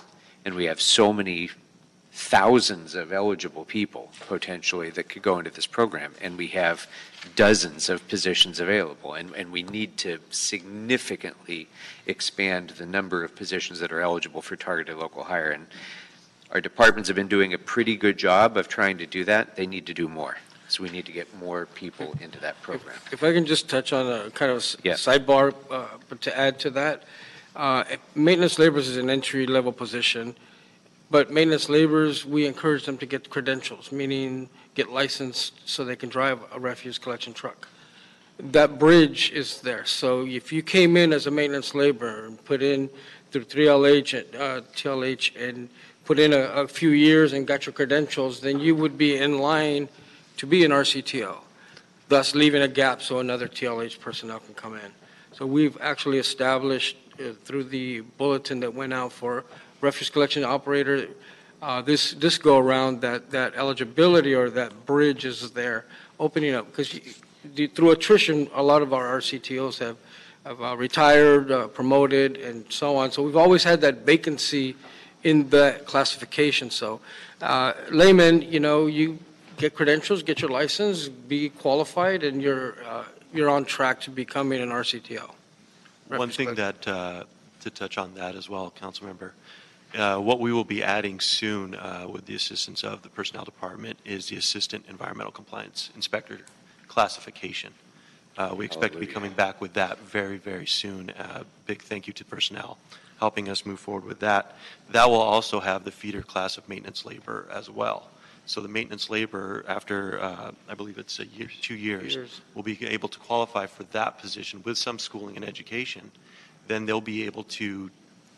and we have so many thousands of eligible people potentially that could go into this program, and we have dozens of positions available, and, and we need to significantly expand the number of positions that are eligible for targeted local hire. And our departments have been doing a pretty good job of trying to do that. They need to do more. So we need to get more people into that program. If I can just touch on a kind of Yeah. sidebar, uh, but to add to that, uh, maintenance laborers is an entry-level position, but maintenance laborers, we encourage them to get credentials, meaning get licensed so they can drive a refuse collection truck. That bridge is there. So if you came in as a maintenance laborer and put in through 3LH, and, uh, TLH, and put in a, a few years and got your credentials, then you would be in line to be an RCTO, thus leaving a gap so another TLH personnel can come in. So we've actually established uh, through the bulletin that went out for refuse collection operator, uh, this, this go-around, that, that eligibility or that bridge is there, opening up, because through attrition, a lot of our RCTOs have, have uh, retired, uh, promoted, and so on. So we've always had that vacancy in the classification. So uh, layman, you know, you get credentials, get your license, be qualified, and you're, uh, you're on track to becoming an RCTO. One thing that, uh, to touch on that as well, Councilmember, uh, what we will be adding soon uh, with the assistance of the Personnel Department is the Assistant Environmental Compliance Inspector classification. Uh, We expect to be coming back with that very, very soon. Uh, Big thank you to personnel helping us move forward with that. That will also have the feeder class of maintenance labor as well. So the maintenance labor, after, uh, I believe it's a year, two years, Years. will be able to qualify for that position with some schooling and education. Then they'll be able to,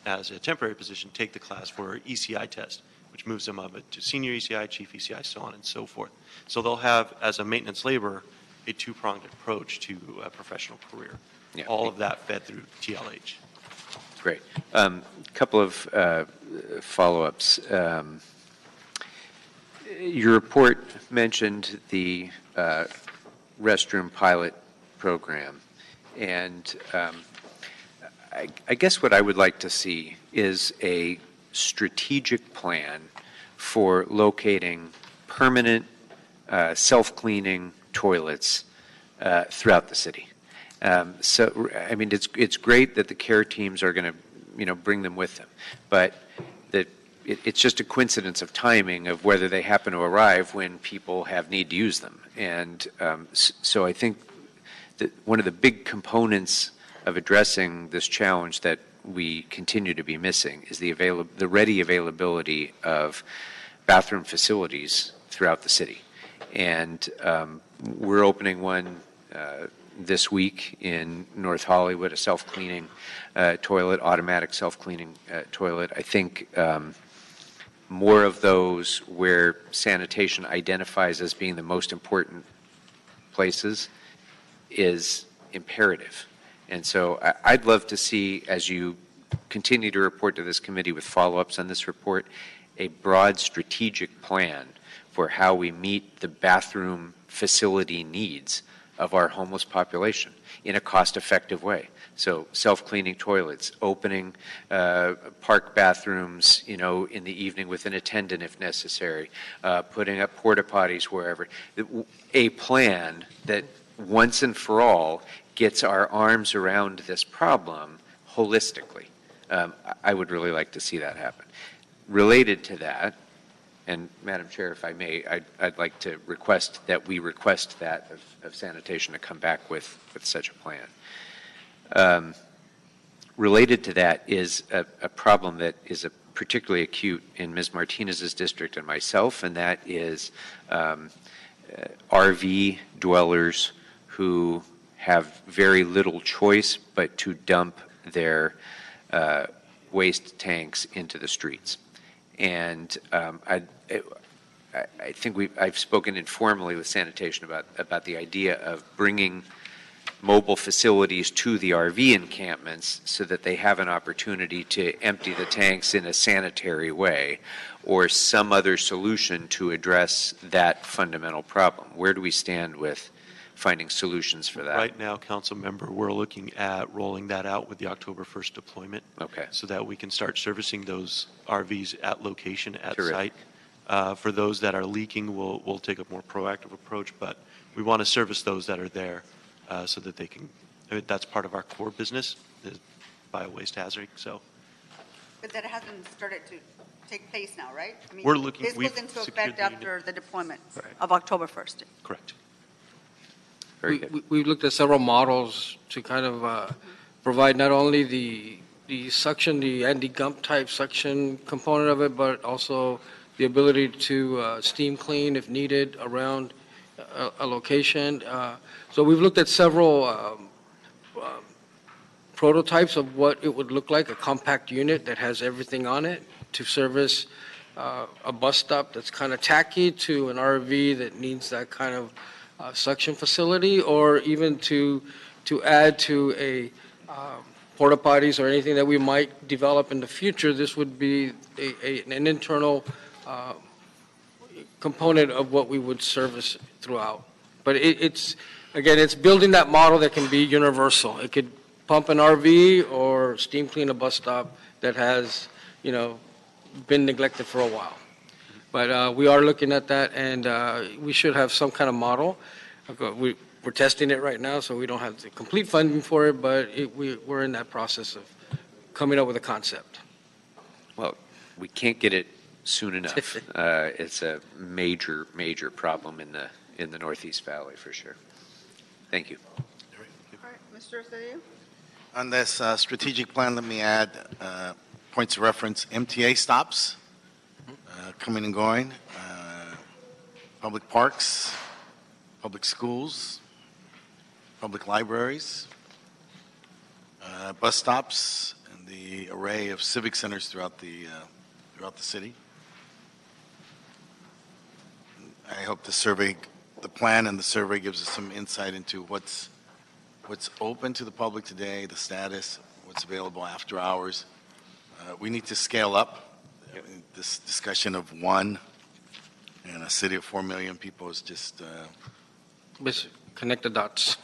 as a temporary position, take the class for ECI test, which moves them up to senior ECI, chief ECI, so on and so forth. So they'll have, as a maintenance laborer, a two-pronged approach to a professional career. Yeah. All of that fed through TLH. Great. A Couple of uh, follow-ups. Um, Your report mentioned the uh, restroom pilot program, and um, I I guess what I would like to see is a strategic plan for locating permanent uh, self-cleaning toilets uh, throughout the city. Um, So, I mean, it's, it's great that the care teams are going to, you know, bring them with them, but that, it, it's just a coincidence of timing of whether they happen to arrive when people have need to use them. And um, so I think that one of the big components of addressing this challenge that we continue to be missing is the avail- the ready availability of bathroom facilities throughout the city. And um, we're opening one uh, this week in North Hollywood, a self-cleaning uh, toilet, automatic self-cleaning uh, toilet. I think um, more of those where sanitation identifies as being the most important places is imperative. And so I- I'd love to see, as you continue to report to this committee with follow-ups on this report, a broad strategic plan for how we meet the bathroom facility needs of our homeless population in a cost-effective way. So self-cleaning toilets, opening uh, park bathrooms, you know, in the evening with an attendant if necessary, uh, putting up porta potties wherever. A plan that once and for all gets our arms around this problem holistically. Um, I would really like to see that happen. Related to that, and Madam Chair, if I may, I'd, I'd like to request that we request that of, of sanitation to come back with, with such a plan. Um, related to that is a, a problem that is a particularly acute in Ms. Martinez's district and myself, and that is um, uh, RV dwellers who have very little choice but to dump their uh, waste tanks into the streets. And um, I, I- think we, I've spoken informally with sanitation about, about the idea of bringing mobile facilities to the RV encampments so that they have an opportunity to empty the tanks in a sanitary way or some other solution to address that fundamental problem. Where do we stand with finding solutions for that? Right now, council member, we're looking at rolling that out with the October 1st deployment. Okay. So that we can start servicing those RVs at location, at Terrific. site. Uh, For those that are leaking, we'll, we'll take a more proactive approach, but we want to service those that are there uh, so that they can, I mean, that's part of our core business, is bio-waste hazard, so. But that hasn't started to take place now, right? I mean, We're looking- This we've goes into secured effect the unit. after the deployment Right. of October 1st. Correct. Very We- good. we- We've looked at several models to kind of uh, provide not only the, the suction, the Andy Gump type suction component of it, but also the ability to uh, steam clean if needed around a, a location. Uh, So we've looked at several um, um, prototypes of what it would look like, a compact unit that has everything on it to service uh, a bus stop that's kind of tacky to an RV that needs that kind of uh, suction facility, or even to, to add to a um, porta potties or anything that we might develop in the future, this would be a, a- an internal uh, component of what we would service throughout. But it, it's, again, it's building that model that can be universal. It could pump an RV or steam clean a bus stop that has, you know, been neglected for a while. But uh, we are looking at that, and uh, we should have some kind of model. We, we're testing it right now, so we don't have the complete funding for it, but it, we, we're in that process of coming up with a concept. Well, we can't get it soon enough. Uh, It's a major, major problem in the, in the Northeast Valley, for sure. Thank you. Mr. Cedillo? On this uh, strategic plan, let me add uh, points of reference, MTA stops, uh, coming and going, uh, public parks, public schools, public libraries, uh, bus stops, and the array of civic centers throughout the, uh, throughout the city. I hope the survey, the plan and the survey gives us some insight into what's, what's open to the public today, the status, what's available after hours. Uh, We need to scale up. I mean, This discussion of one in a city of 4 million people is just, uh, Bas- Connect the dots.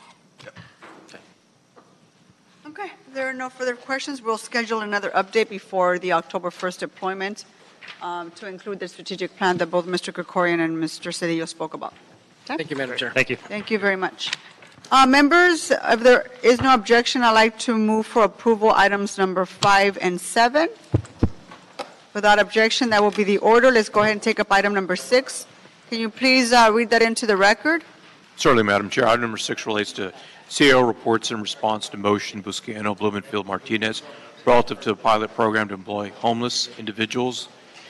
Okay, if there are no further questions. We'll schedule another update before the October 1st deployment um, to include the strategic plan that both Mr. Krikorian and Mr. Cedillo spoke about. Thank you, Madam Chair. Thank you. Thank you very much. Uh, Members, if there is no objection, I'd like to move for approval items number five and seven. Without objection, that will be the order. Let's go ahead and take up item number six. Can you please uh, read that into the record? Certainly, Madam Chair. Item number six relates to CAO reports in response to motion Buscaino, Blumenfield, Martinez relative to the pilot program to employ homeless individuals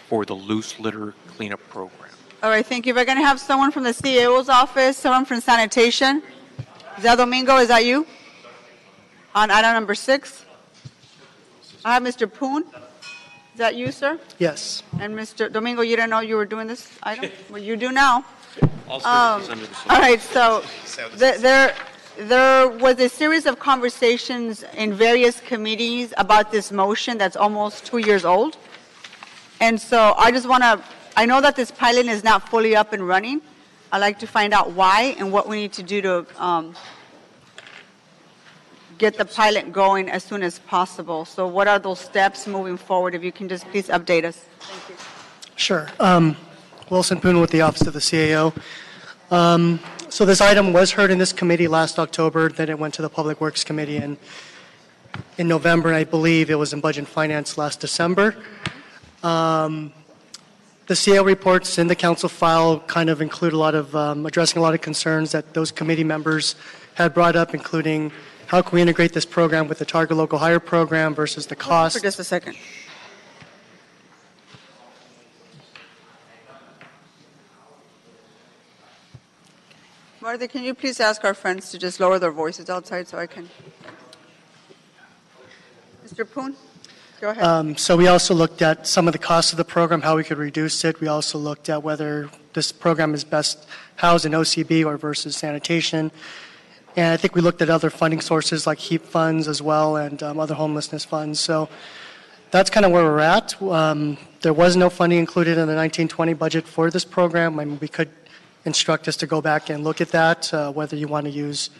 for the loose litter cleanup program. All right, thank you. We're going to have someone from the CAO's office, someone from sanitation. Is that Domingo, is that you? On item number six? I have Mr. Poon. Is that you, sir? Yes. And Mr. Domingo, you didn't know you were doing this item? Well, you do now. Um, services under the All right, so th- there, there was a series of conversations in various committees about this motion that's almost two years old. And so I just want to, I know that this pilot is not fully up and running. I'd like to find out why and what we need to do to um, get the pilot going as soon as possible. So what are those steps moving forward? If you can just please update us. Thank you. Sure. Um, Wilson Poon with the Office of the CAO. Um, So this item was heard in this committee last October, then it went to the Public Works Committee in, in November, and I believe it was in Budget and Finance last December. Um, The CAO reports in the council file kind of include a lot of, um, addressing a lot of concerns that those committee members had brought up, including how can we integrate this program with the Target Local Hire Program versus the cost. For just a second. Martha, can you please ask our friends to just lower their voices outside so I can? Mr. Poon, go ahead. Um, So we also looked at some of the costs of the program, how we could reduce it. We also looked at whether this program is best housed in OCB or versus sanitation. And I think we looked at other funding sources like HEAP funds as well and um, other homelessness funds. So that's kind of where we're at. Um, There was no funding included in the 1920 budget for this program. I mean, we could instruct us to go back and look at that, uh, whether you want to use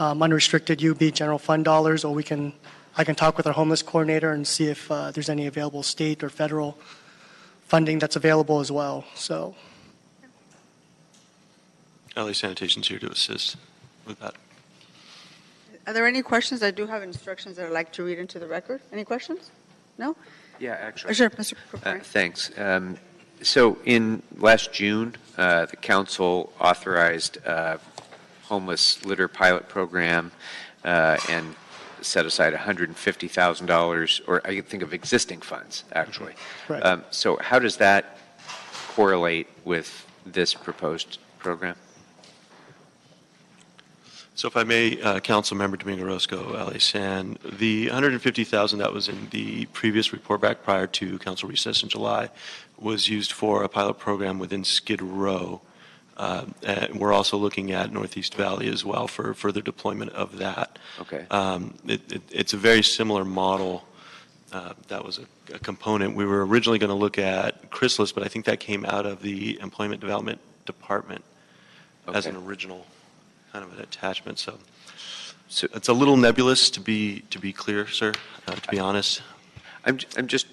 um, unrestricted UB general fund dollars, or we can, I can talk with our homeless coordinator and see if uh, there's any available state or federal funding that's available as well. So, LA Sanitation's here to assist with that. Are there any questions? I do have instructions that I'd like to read into the record. Any questions? No? Yeah, actually. Uh, Sure, Mr. Uh, Thanks. Um, So in last June, uh, the council authorized a homeless litter pilot program uh, and set aside $150,000, or I can think of existing funds, actually. Right. Um, So how does that correlate with this proposed program? So if I may, uh, Councilmember Domingo Orosco, LA San, the 150,000 that was in the previous report back prior to council recess in July was used for a pilot program within Skid Row. Uh, And we're also looking at Northeast Valley as well for further deployment of that. Okay. Um, it- it- It's a very similar model. Uh, That was a- a component. We were originally going to look at Chrysalis, but I think that came out of the Employment Development Department as an original kind of an attachment, so. so It's a little nebulous, to be, to be clear, sir, uh, to be honest. I'm, I'm just,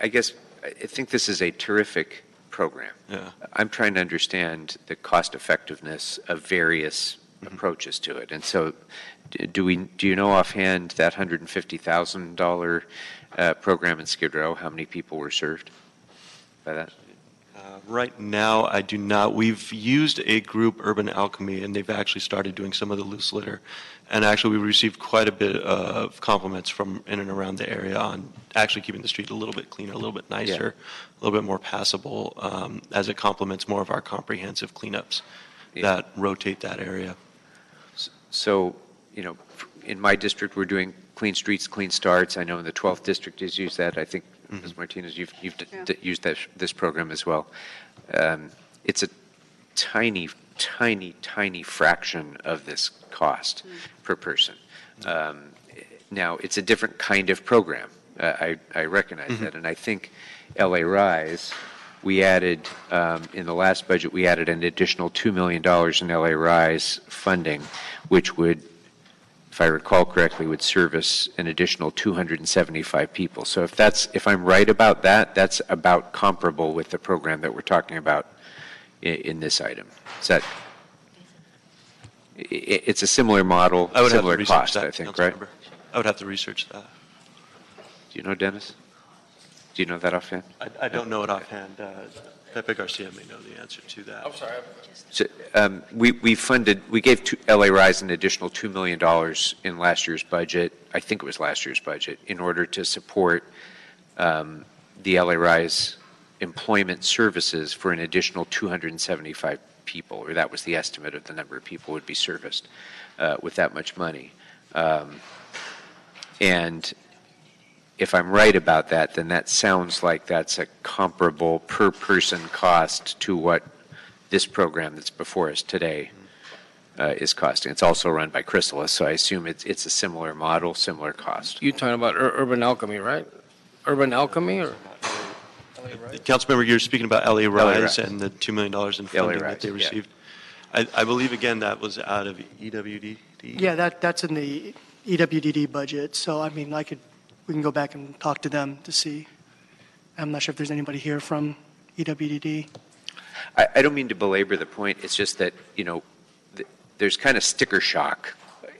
I- guess, I think this is a terrific program. Yeah. I'm trying to understand the cost effectiveness of various Mm-hmm. approaches to it. And so, do we, do you know offhand that $150,000 uh, program in Skid Row, how many people were served by that? Right now, I do not. We've used a group, Urban Alchemy, and they've actually started doing some of the loose litter. And actually, we received quite a bit of compliments from in and around the area on actually keeping the street a little bit cleaner, a little bit nicer, a little bit more passable, um, as it complements more of our comprehensive cleanups that rotate that area. So, you know, in my district, we're doing clean streets, clean starts. I know in the 12th district has used that. I think, Ms. Martinez, you've, you've d- d- used that, this program as well. Um, It's a tiny, tiny, tiny fraction of this cost per person. Um, Now, it's a different kind of program. Uh, I, I recognize that. And I think LA Rise, we added, um, in the last budget, we added an additional $2 million in LA Rise funding, which would, if I recall correctly, would service an additional 275 people. So if that's, if I'm right about that, that's about comparable with the program that we're talking about in, in this item. Is that, i- i- it's a similar model, I would have to similar cost, that, I think, right? Councilmember. I would have to research that. Do you know, Dennis? Do you know that offhand? I, I don't know it offhand. Uh, Pepe Garcia may know the answer to that. I'm sorry. So, um, We we funded, we gave to LA Rise an additional $2 million in last year's budget, I think it was last year's budget, in order to support um, the LA Rise employment services for an additional 275 people, or that was the estimate of the number of people would be serviced uh, with that much money. Um, And if I'm right about that, then that sounds like that's a comparable per-person cost to what this program that's before us today uh, is costing. It's also run by Chrysalis, so I assume it's, it's a similar model, similar cost. You're talking about Ur- Urban Alchemy, right? Urban Alchemy or? Councilmember, you're speaking about LA Rise Rise. and the $2 million in funding that they Rise, yeah. received. I, I believe, again, that was out of E EWD. Yeah, that, that's in the EWDD budget, so I mean, I could, we can go back and talk to them to see. I'm not sure if there's anybody here from EWDD. I, I don't mean to belabor the point, it's just that, you know, th- there's kind of sticker shock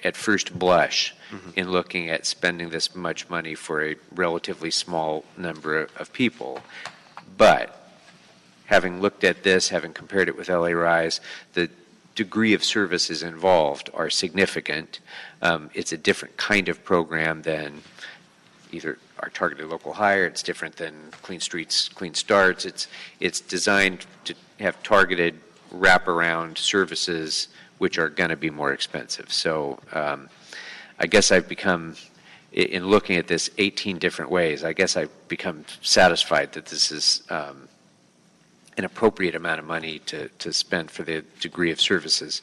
at first blush in looking at spending this much money for a relatively small number of- of people. But having looked at this, having compared it with LA Rise, the degree of services involved are significant. Um, It's a different kind of program than either are targeted local hire, it's different than Clean Streets, Clean Starts. It's, it's designed to have targeted wraparound services which are going to be more expensive. So um, I guess I've become, in looking at this 18 different ways, I guess I've become satisfied that this is um, an appropriate amount of money to, to spend for the degree of services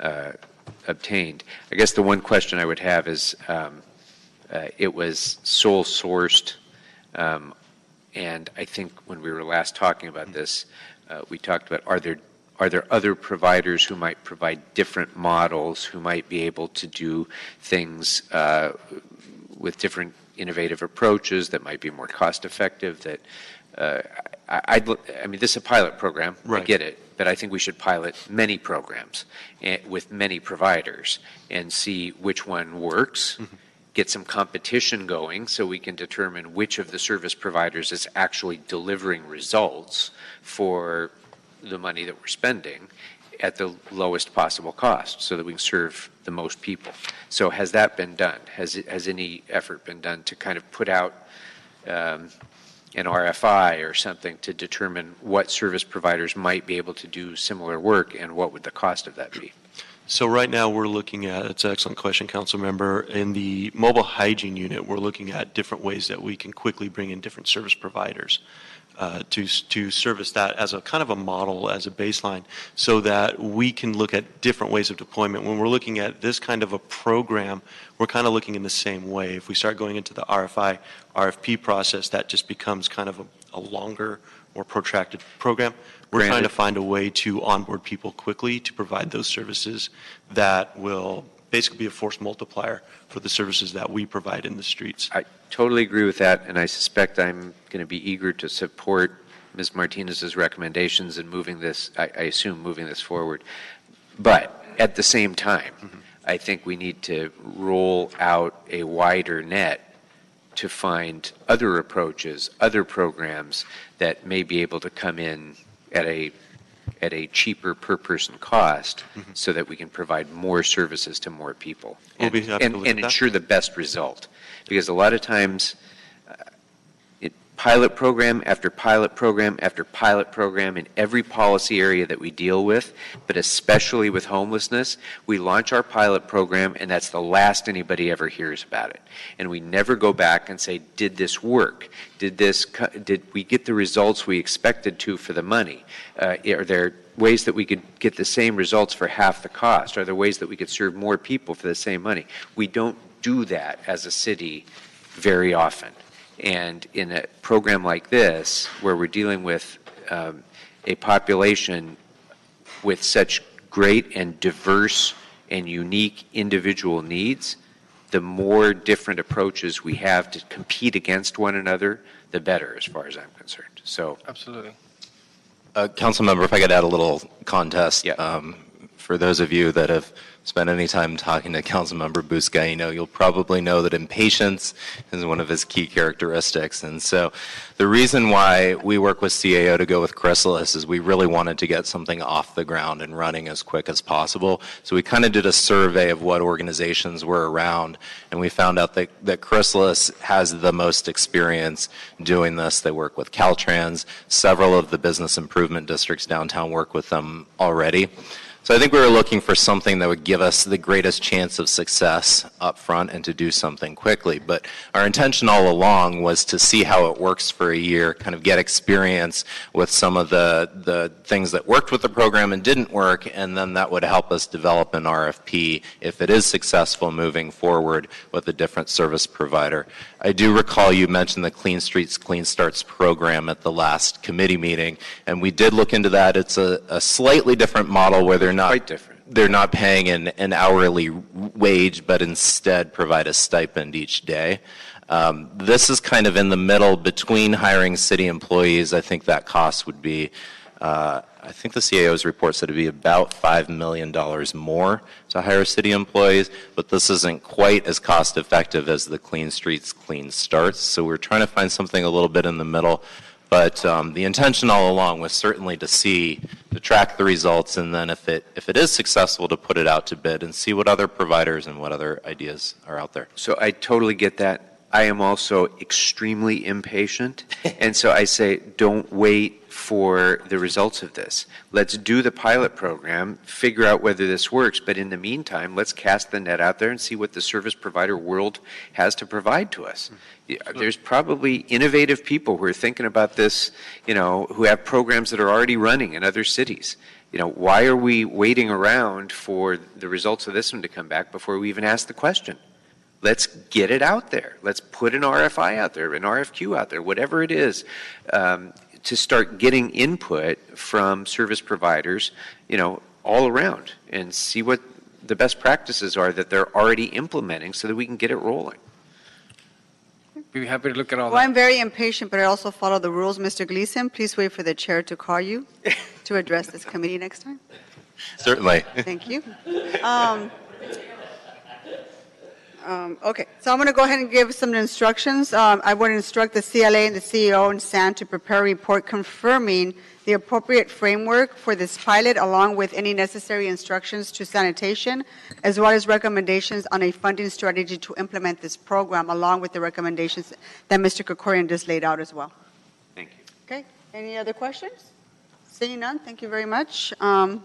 uh, obtained. I guess the one question I would have is, um, it was sole sourced, um, and I think when we were last talking about this, uh, we talked about are there are there other providers who might provide different models, who might be able to do things uh, with different innovative approaches that might be more cost effective? That uh, I, I'd, look- I mean, this is a pilot program. I get it, but I think we should pilot many programs eh, with many providers and see which one works. Get some competition going so we can determine which of the service providers is actually delivering results for the money that we're spending at the lowest possible cost so that we can serve the most people. So has that been done? Has, has any effort been done to kind of put out um, an RFI or something to determine what service providers might be able to do similar work and what would the cost of that be? So right now, we're looking at, it's an excellent question, council member. In the mobile hygiene unit, we're looking at different ways that we can quickly bring in different service providers uh, to, to service that as a kind of a model, as a baseline, so that we can look at different ways of deployment. When we're looking at this kind of a program, we're kind of looking in the same way. If we start going into the RFI, RFP process, that just becomes kind of a, a longer, more protracted program. We're trying to find a way to onboard people quickly to provide those services that will basically be a force multiplier for the services that we provide in the streets. I totally agree with that, and I suspect I'm going to be eager to support Ms. Martinez's recommendations in moving this, I, I assume, moving this forward. But at the same time, mm-hmm. I think we need to roll out a wider net to find other approaches, other programs that may be able to come in at a, at a cheaper per-person cost Mm-hmm. so that we can provide more services to more people. We'll and- and- And ensure the best result. Because a lot of times, pilot program after pilot program after pilot program in every policy area that we deal with, but especially with homelessness, we launch our pilot program and that's the last anybody ever hears about it. And we never go back and say, did this work? Did this, did we get the results we expected to for the money? Uh, are there ways that we could get the same results for half the cost? Are there ways that we could serve more people for the same money? We don't do that as a city very often. And in a program like this, where we're dealing with um, a population with such great and diverse and unique individual needs, the more different approaches we have to compete against one another, the better, as far as I'm concerned. So, Absolutely. Uh, council member, if I could add a little contest. Um, for those of you that have spent any time talking to Councilmember Buscaino, you'll probably know that impatience is one of his key characteristics. And so the reason why we work with CAO to go with Chrysalis is we really wanted to get something off the ground and running as quick as possible. So we kind of did a survey of what organizations were around, and we found out that, that Chrysalis has the most experience doing this. They work with Caltrans. Several of the business improvement districts downtown work with them already. So I think we were looking for something that would give us the greatest chance of success up front and to do something quickly. But our intention all along was to see how it works for a year, kind of get experience with some of the, the things that worked with the program and didn't work, and then that would help us develop an RFP if it is successful moving forward with a different service provider. I do recall you mentioned the Clean Streets, Clean Starts program at the last committee meeting, and we did look into that. It's a, a slightly different model where they're not Quite different. they're not paying an, an hourly wage, but instead provide a stipend each day. Um, this is kind of in the middle between hiring city employees. I think that cost would be, uh, I think the CAO's report said it'd be about $5 million more to hire city employees, but this isn't quite as cost effective as the Clean Streets, Clean Starts. So we're trying to find something a little bit in the middle. But um, the intention all along was certainly to see, to track the results, and then if it, if it is successful, to put it out to bid and see what other providers and what other ideas are out there. So I totally get that. I am also extremely impatient. and so I say, don't wait for the results of this. Let's do the pilot program, figure out whether this works. But in the meantime, let's cast the net out there and see what the service provider world has to provide to us. Hmm. Yeah, There's probably innovative people who are thinking about this, you know, who have programs that are already running in other cities. You know, why are we waiting around for the results of this one to come back before we even ask the question? Let's get it out there. Let's put an RFI out there, an RFQ out there, whatever it is, um, to start getting input from service providers, you know, all around and see what the best practices are that they're already implementing so that we can get it rolling. Be happy to look at all Well, that. I'm very impatient, but I also follow the rules. Mr. Gleason, please wait for the chair to call you to address this committee next time. Certainly. Thank you. Um, um, Okay, so I'm going to go ahead and give some instructions. Um, I would instruct the CLA and the CEO and SAN to prepare a report confirming the appropriate framework for this pilot, along with any necessary instructions to sanitation, as well as recommendations on a funding strategy to implement this program, along with the recommendations that Mr. Krikorian just laid out as well. Thank you. Okay, any other questions? Seeing none, thank you very much. Um,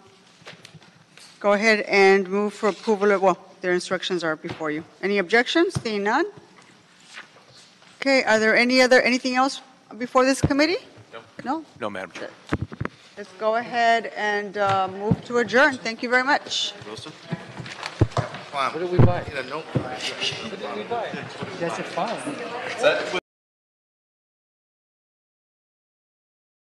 Go ahead and move for approval of, well, their instructions are before you. Any objections? Seeing none? Okay, are there any other, anything else before this committee? No. No? No, Madam Chair. Let's go ahead and uh, move to adjourn. Thank you very much. Wilson? What did we buy? Get a note. That's a file.